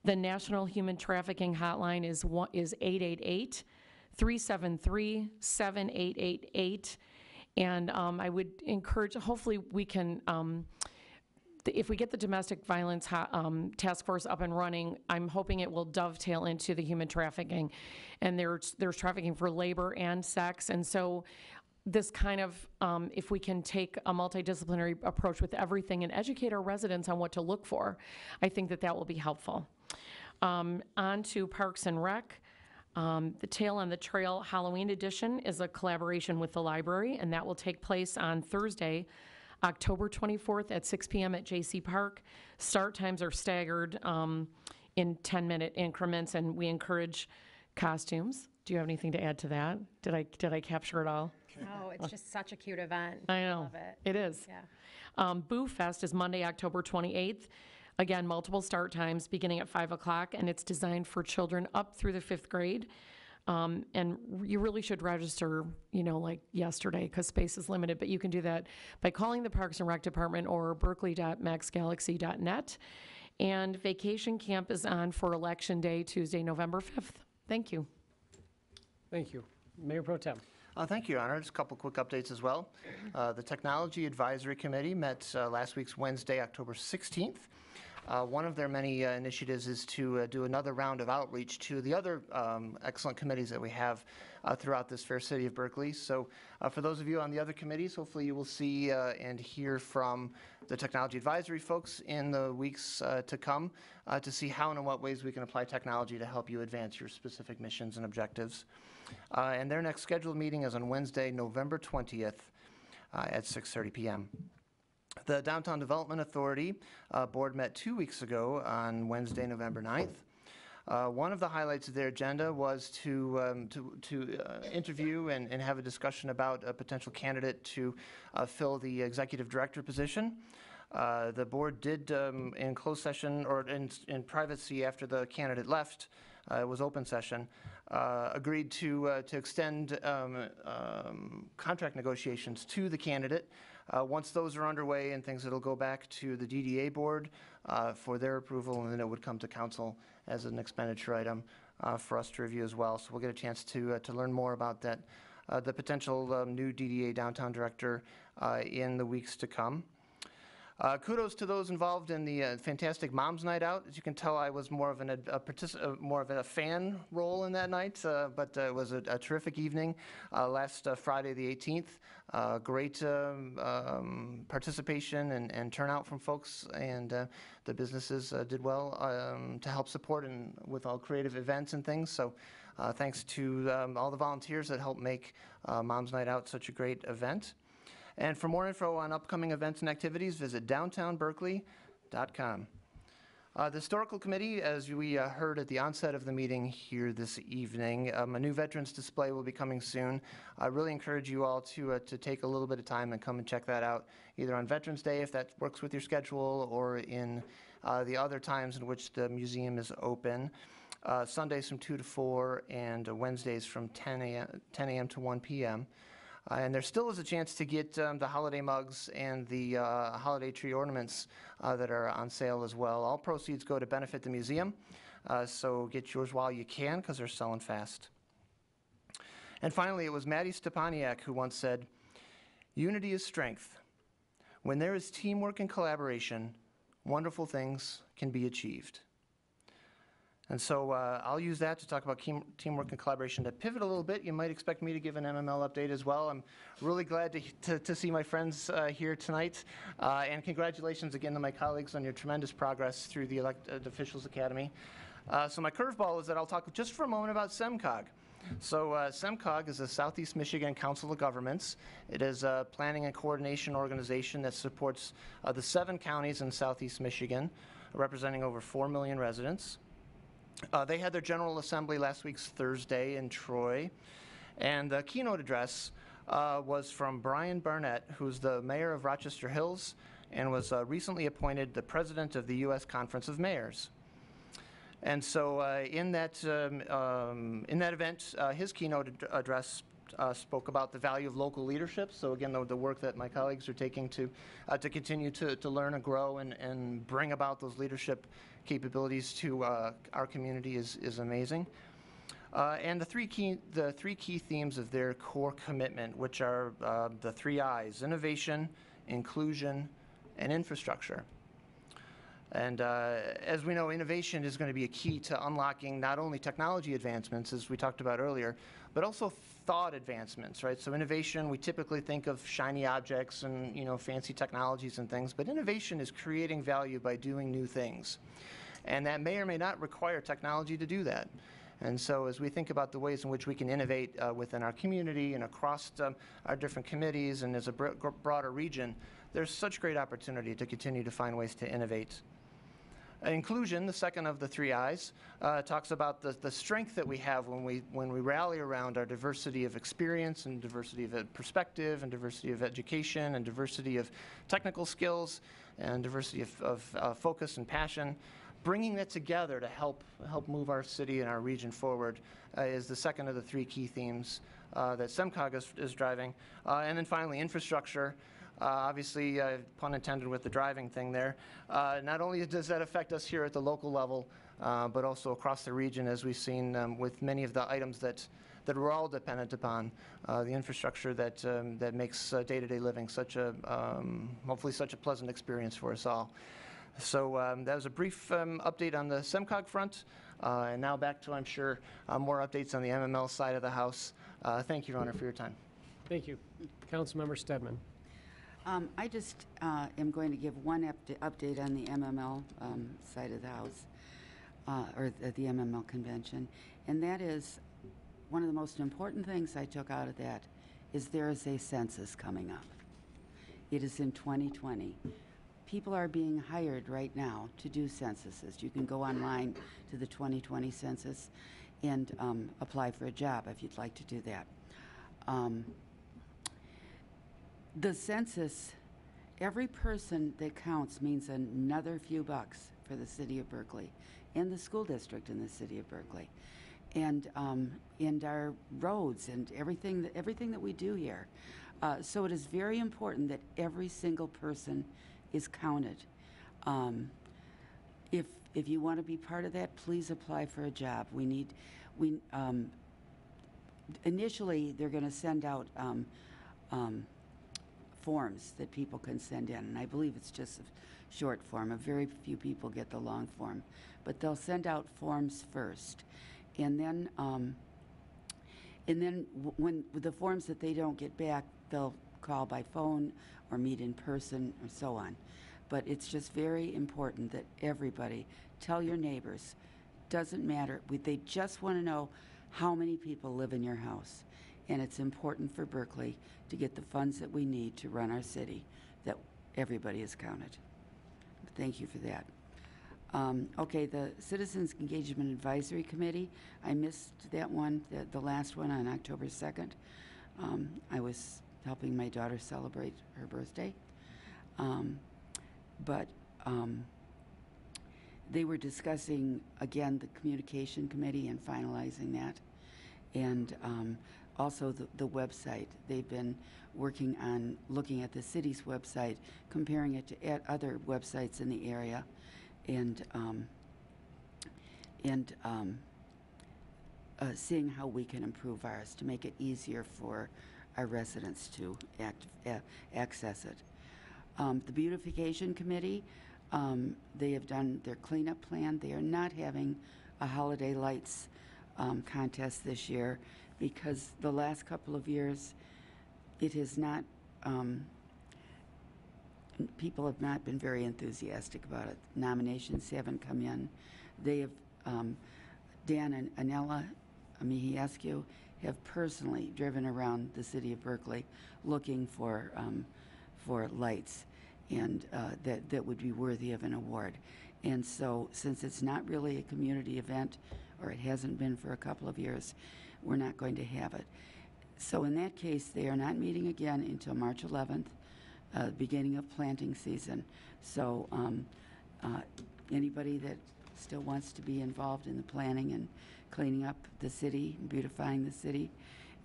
The National Human Trafficking Hotline is is 888 373 7888. And um, I would encourage, hopefully, we can. Um, if we get the domestic violence um, task force up and running, I'm hoping it will dovetail into the human trafficking. And there's, there's trafficking for labor and sex. And so this kind of, um, if we can take a multidisciplinary approach with everything and educate our residents on what to look for, I think that that will be helpful. Um, on to Parks and Rec. Um, the Tail on the Trail Halloween edition is a collaboration with the library, and that will take place on Thursday, October 24th at 6 p.m. at J.C. Park. Start times are staggered um, in 10-minute increments, and we encourage costumes. Do you have anything to add to that? Did I did I capture it all? Oh, it's just such a cute event. I know. Love it. It is. Yeah. Um, Boo Fest is Monday, October 28th. Again, multiple start times beginning at 5 o'clock, and it's designed for children up through the fifth grade. Um, and you really should register, you know, like yesterday, because space is limited, but you can do that by calling the Parks and Rec Department or berkley.maxgalaxy.net. And vacation camp is on for Election Day, Tuesday, November 5th. Thank you. Thank you. Mayor Pro Tem. Uh, Thank you, Your Honor. Just a couple quick updates as well. Uh, The Technology Advisory Committee met uh, last week's Wednesday, October 16th. Uh, One of their many uh, initiatives is to uh, do another round of outreach to the other um, excellent committees that we have uh, throughout this fair city of Berkley. So uh, for those of you on the other committees, hopefully you will see uh, and hear from the Technology Advisory folks in the weeks to come to see how and in what ways we can apply technology to help you advance your specific missions and objectives. And their next scheduled meeting is on Wednesday, November 20th uh, at 6:30 PM. The Downtown Development Authority uh, Board met two weeks ago on Wednesday, November 9th. Uh, One of the highlights of their agenda was to, um, to, to uh, interview and, and have a discussion about a potential candidate to uh, fill the executive director position. Uh, The board did, um, in closed session, or in, in privacy after the candidate left, it was open session, uh, agreed to, uh, to extend um, um, contract negotiations to the candidate. Uh, Once those are underway and things, it'll go back to the DDA board uh, for their approval, and then it would come to council as an expenditure item uh, for us to review as well. So we'll get a chance to, uh, to learn more about that, uh, the potential um, new DDA downtown director uh, in the weeks to come. Uh, kudos to those involved in the uh, fantastic Moms Night Out. As you can tell, I was more of an a partici- uh, more of a fan role in that night, uh, but uh, it was a, a terrific evening uh, last Friday, the 18th. Uh, great um, um, participation and, and turnout from folks, and the businesses did well um, to help support and with all creative events and things. So. Thanks to um, all the volunteers that helped make Moms Night Out such a great event. And for more info on upcoming events and activities, visit downtownberkley.com. Uh, The Historical Committee, as we uh, heard at the onset of the meeting here this evening, um, a new Veterans Display will be coming soon. I really encourage you all to, uh, to take a little bit of time and come and check that out, either on Veterans Day, if that works with your schedule, or in uh, the other times in which the museum is open. Uh, Sundays from 2 to 4, and Wednesdays from 10 a.m. 10 a.m. to 1 p.m. Uh, and there still is a chance to get um, the holiday mugs and the uh, holiday tree ornaments uh, that are on sale as well. All proceeds go to benefit the museum, uh, so get yours while you can because they're selling fast. And finally, it was Mattie Stepanek who once said, Unity is strength. When there is teamwork and collaboration, wonderful things can be achieved. And so uh, I'll use that to talk about teamwork and collaboration. To pivot a little bit, you might expect me to give an MML update as well. I'm really glad to, to, to see my friends uh, here tonight. Uh, and congratulations again to my colleagues on your tremendous progress through the Elected Officials Academy. Uh, so my curveball is that I'll talk just for a moment about SEMCOG. So uh, SEMCOG is the Southeast Michigan Council of Governments. It is a planning and coordination organization that supports uh, the seven counties in Southeast Michigan, representing over 4 million residents. Uh, they had their General Assembly last week's Thursday in Troy, and the keynote address uh, was from Bryan Barnett, who's the mayor of Rochester Hills and was uh, recently appointed the president of the U.S. Conference of Mayors. And so, uh, in that um, um, in that event, uh, his keynote ad- address uh, spoke about the value of local leadership. So again, the, the work that my colleagues are taking to uh, to continue to, to learn and grow and, and bring about those leadership capabilities to uh, our community is is amazing. Uh, and the three key the three key themes of their core commitment, which are uh, the three I's: innovation, inclusion, and infrastructure. And uh, as we know, innovation is going to be a key to unlocking not only technology advancements, as we talked about earlier, but also thought advancements, right? So innovation, we typically think of shiny objects and you know fancy technologies and things, but innovation is creating value by doing new things, and that may or may not require technology to do that. And so, as we think about the ways in which we can innovate uh, within our community and across um, our different committees and as a bro- broader region, there's such great opportunity to continue to find ways to innovate. Inclusion, the second of the three I's, uh, talks about the, the strength that we have when we, when we rally around our diversity of experience and diversity of perspective and diversity of education and diversity of technical skills and diversity of, of uh, focus and passion. Bringing that together to help, help move our city and our region forward uh, is the second of the three key themes uh, that SEMCOG is, is driving. Uh, and then finally, infrastructure. Uh, obviously, uh, pun intended with the driving thing there. Uh, not only does that affect us here at the local level, but also across the region, as we've seen um, with many of the items that, that we're all dependent upon, uh, the infrastructure that, um, that makes day-to-day living such a, um, hopefully such a pleasant experience for us all. So um, that was a brief um, update on the SEMCOG front. Uh, and now back to, I'm sure, more updates on the MML side of the House. Thank you, Your Honor, for your time. Thank you. Councilmember Stedman. Um, I just uh, am going to give one upda- update on the MML um, side of the House, uh, or the the MML convention, and that is, one of the most important things I took out of that is there is a census coming up. It is in 2020. People are being hired right now to do censuses. You can go online to the 2020 census and um, apply for a job if you'd like to do that. Um, the census, every person that counts means another few bucks for the city of Berkley and the school district in the city of Berkley. And, um, and our roads and everything, that- everything that we do here. Uh, so it is very important that every single person is counted. Um, if, if you want to be part of that, please apply for a job. We need, we, um, initially, they're going to send out um, um, forms that people can send in, and I believe it's just a short form. A very few people get the long form, but they'll send out forms first, and then um, and then when the forms that they don't get back, they'll call by phone or meet in person or so on. But it's just very important that everybody tell your neighbors. Doesn't matter. They just want to know how many people live in your house. And it's important for Berkley to get the funds that we need to run our city, that everybody is counted. Thank you for that. Um, okay, the Citizens Engagement Advisory Committee, I missed that one, the, the last one on October 2nd. Um, I was helping my daughter celebrate her birthday. Um, but um, they were discussing, again, the Communication Committee and finalizing that. And um, also the, the website. They've been working on looking at the city's website, comparing it to other websites in the area, and um, and um, uh, seeing how we can improve ours to make it easier for our residents to act, uh, access it. Um, the beautification committee, um, they have done their cleanup plan. They are not having a holiday lights um, contest this year because the last couple of years it has not. Um, people have not been very enthusiastic about it. Nominations haven't come in. They have um, Dan and Anella Mihiescu have personally driven around the city of Berkley looking for um, for lights and uh, that that would be worthy of an award. And so, since it's not really a community event, or it hasn't been for a couple of years, we're not going to have it. So in that case, they are not meeting again until March 11th, uh, beginning of planting season. So um, uh, anybody that still wants to be involved in the planning and cleaning up the city, beautifying the city,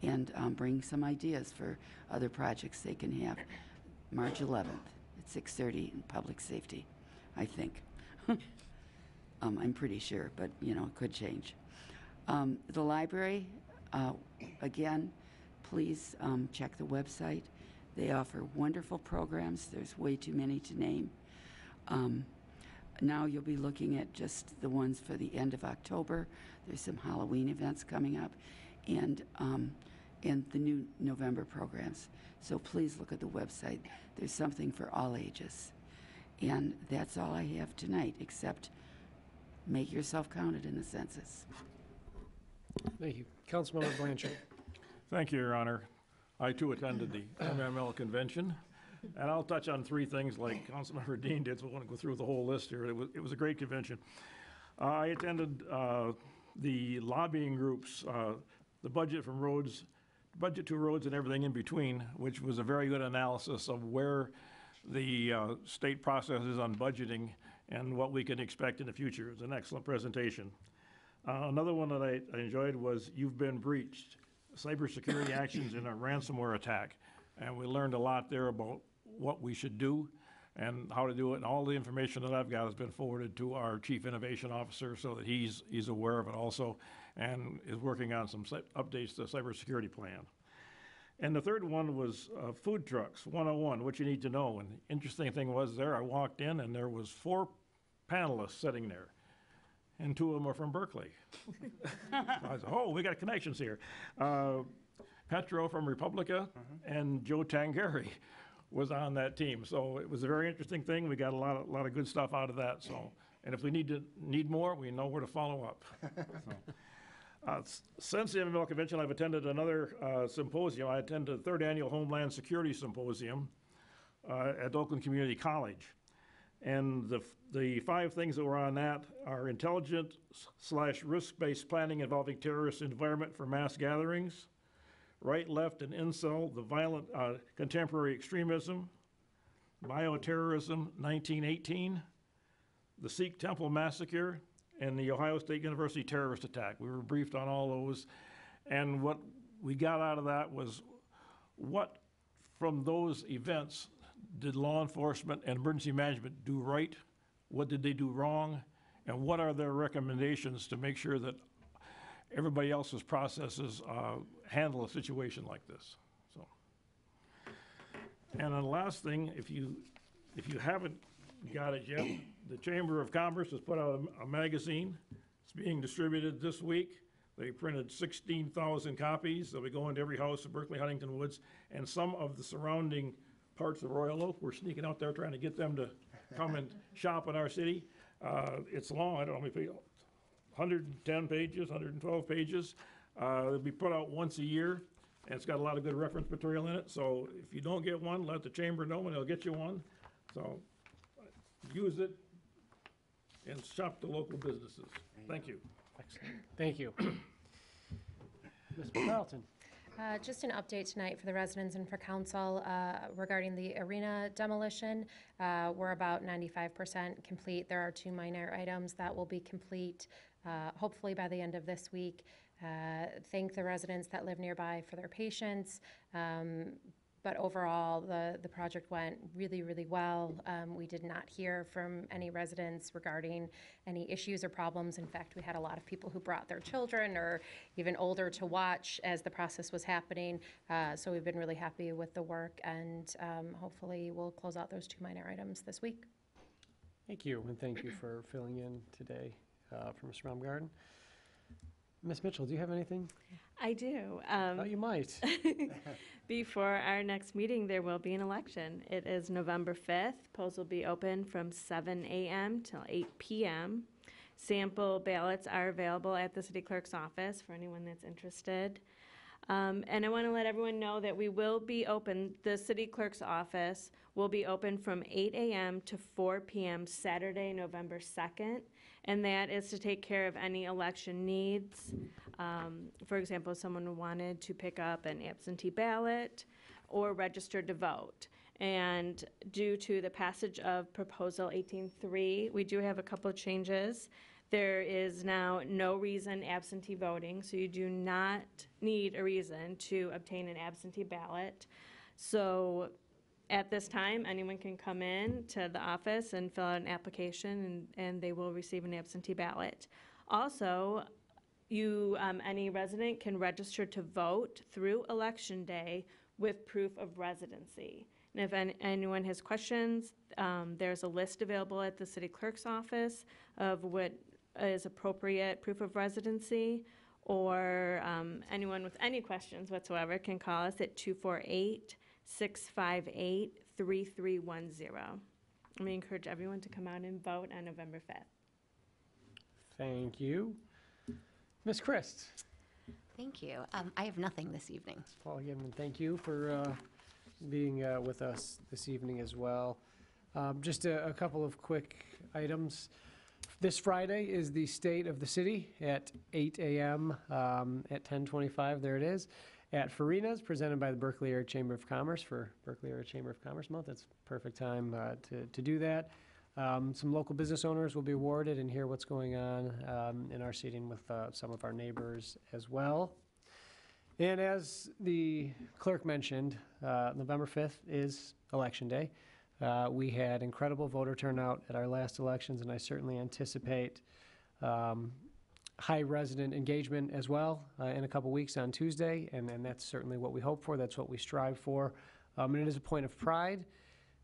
and um, bring some ideas for other projects they can have, March 11th at 6:30 in Public Safety, I think. Um, I'm pretty sure, but, you know, it could change. Um, The library, uh, again, please um, check the website. They offer wonderful programs. There's way too many to name. Um, Now you'll be looking at just the ones for the end of October. There's some Halloween events coming up, and, um, and the new November programs. So please look at the website. There's something for all ages. And that's all I have tonight, except make yourself counted in the census. Thank you. Councilmember Blanchard. Thank you, Your Honor. I too attended the MML convention, and I'll touch on three things like Councilmember Dean did, so I want to go through the whole list here. It was, it was a great convention. Uh, I attended uh, the lobbying groups, uh, the budget from roads, budget to roads and everything in between, which was a very good analysis of where the uh, state process is on budgeting and what we can expect in the future. It was an excellent presentation. Uh, Another one that I I enjoyed was You've Been Breached, Cybersecurity Actions in a Ransomware Attack. And we learned a lot there about what we should do and how to do it. And all the information that I've got has been forwarded to our Chief Innovation Officer so that he's, he's aware of it also and is working on some updates to the cybersecurity plan. And the third one was uh, food trucks 101, what you need to know. And the interesting thing was there, I walked in and there was four panelists sitting there, and two of them are from Berkley. I said, oh, we got connections here. Uh, Petro from Republica and Joe Tangari was on that team. So it was a very interesting thing. We got a lot of, lot of good stuff out of that. So, and if we need to need more, we know where to follow up. So. Uh, Since the MML convention, I've attended another uh, symposium. I attended the third annual Homeland Security Symposium uh, at Oakland Community College. And the, the five things that were on that are intelligent slash risk-based planning involving terrorist environment for mass gatherings, right, left, and incel, the violent uh, contemporary extremism, bioterrorism, 1918, the Sikh Temple massacre, and the Ohio State University terrorist attack. We were briefed on all those. And what we got out of that was what from those events did law enforcement and emergency management do right? What did they do wrong? And what are their recommendations to make sure that everybody else's processes uh, handle a situation like this? So, and the last thing, if you if you haven't got it yet, the Chamber of Commerce has put out a, a magazine. It's being distributed this week. They printed 16,000 copies. They'll be going to every house in Berkley, Huntington Woods, and some of the surrounding parts of Royal Oak. We're sneaking out there trying to get them to come and shop in our city. Uh, it's long. I don't know how many 110 pages, 112 pages. Uh, it'll be put out once a year, and it's got a lot of good reference material in it. So if you don't get one, let the chamber know, and they'll get you one. So use it and shop the local businesses. Thank you. Excellent. Thank you. Mr. Carlton. Uh, Just an update tonight for the residents and for council uh, regarding the arena demolition. Uh, We're about 95% complete. There are two minor items that will be complete uh, hopefully by the end of this week. Uh, Thank the residents that live nearby for their patience. Um, But overall, the, the project went really, really well. Um, We did not hear from any residents regarding any issues or problems. In fact, we had a lot of people who brought their children or even older to watch as the process was happening. Uh, So we've been really happy with the work, and um, hopefully we'll close out those two minor items this week. Thank you, and thank you for filling in today uh, for Mr. Baumgarten. Ms. Mitchell, do you have anything? I do. Um, Thought you might. Before our next meeting, there will be an election. It is November 5th. Polls will be open from 7 a.m. till 8 p.m. Sample ballots are available at the city clerk's office for anyone that's interested. Um, and I want to let everyone know that we will be open, the city clerk's office will be open from 8 a.m. to 4 p.m. Saturday, November 2nd, and that is to take care of any election needs. Um, For example, if someone wanted to pick up an absentee ballot or register to vote. And due to the passage of Proposal 18-3, we do have a couple of changes. There is now no reason absentee voting, so you do not need a reason to obtain an absentee ballot. So at this time, anyone can come in to the office and fill out an application, and, and they will receive an absentee ballot. Also, you, um, any resident can register to vote through Election Day with proof of residency. And if an- anyone has questions, um, there's a list available at the city clerk's office of what is appropriate proof of residency, or um, anyone with any questions whatsoever can call us at 248 658 3310. And we encourage everyone to come out and vote on November 5th. Thank you. Ms. Christ? Thank you. Um, I have nothing this evening. Paul Gibbon, thank you for uh, being uh, with us this evening as well. Um, Just a a couple of quick items. This Friday is the State of the City at 8 a.m. um, at 10:25, there it is, at Farina's, presented by the Berkley Area Chamber of Commerce for Berkley Area Chamber of Commerce Month. That's perfect time uh, to to do that. Um, Some local business owners will be awarded and hear what's going on um, in our seating with uh, some of our neighbors as well. And as the clerk mentioned, uh, November 5th is Election Day. Uh, We had incredible voter turnout at our last elections, and I certainly anticipate um, high resident engagement as well uh, in a couple weeks on Tuesday, and and that's certainly what we hope for, that's what we strive for. Um, And it is a point of pride.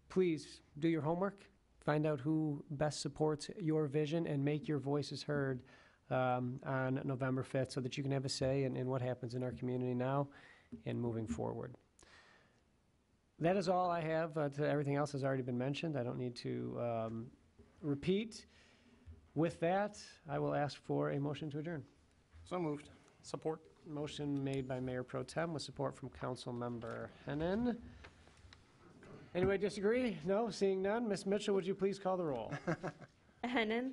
Please do your homework, find out who best supports your vision, and make your voices heard um, on November 5th so that you can have a say in, in what happens in our community now and moving forward. That is all I have. Uh, everything else has already been mentioned. I don't need to um, repeat. With that, I will ask for a motion to adjourn. So moved. Support. Motion made by Mayor Pro Tem with support from Council Member Hennen. Anybody disagree? No? Seeing none? Ms. Mitchell, would you please call the roll? Hennen,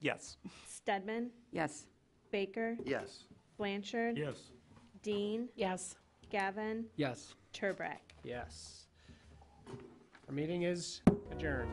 Yes. Stedman, Yes. Baker, Yes. Blanchard. Yes. Dean, Yes. Gavin, Yes. Terbrack. Yes. Our meeting is adjourned.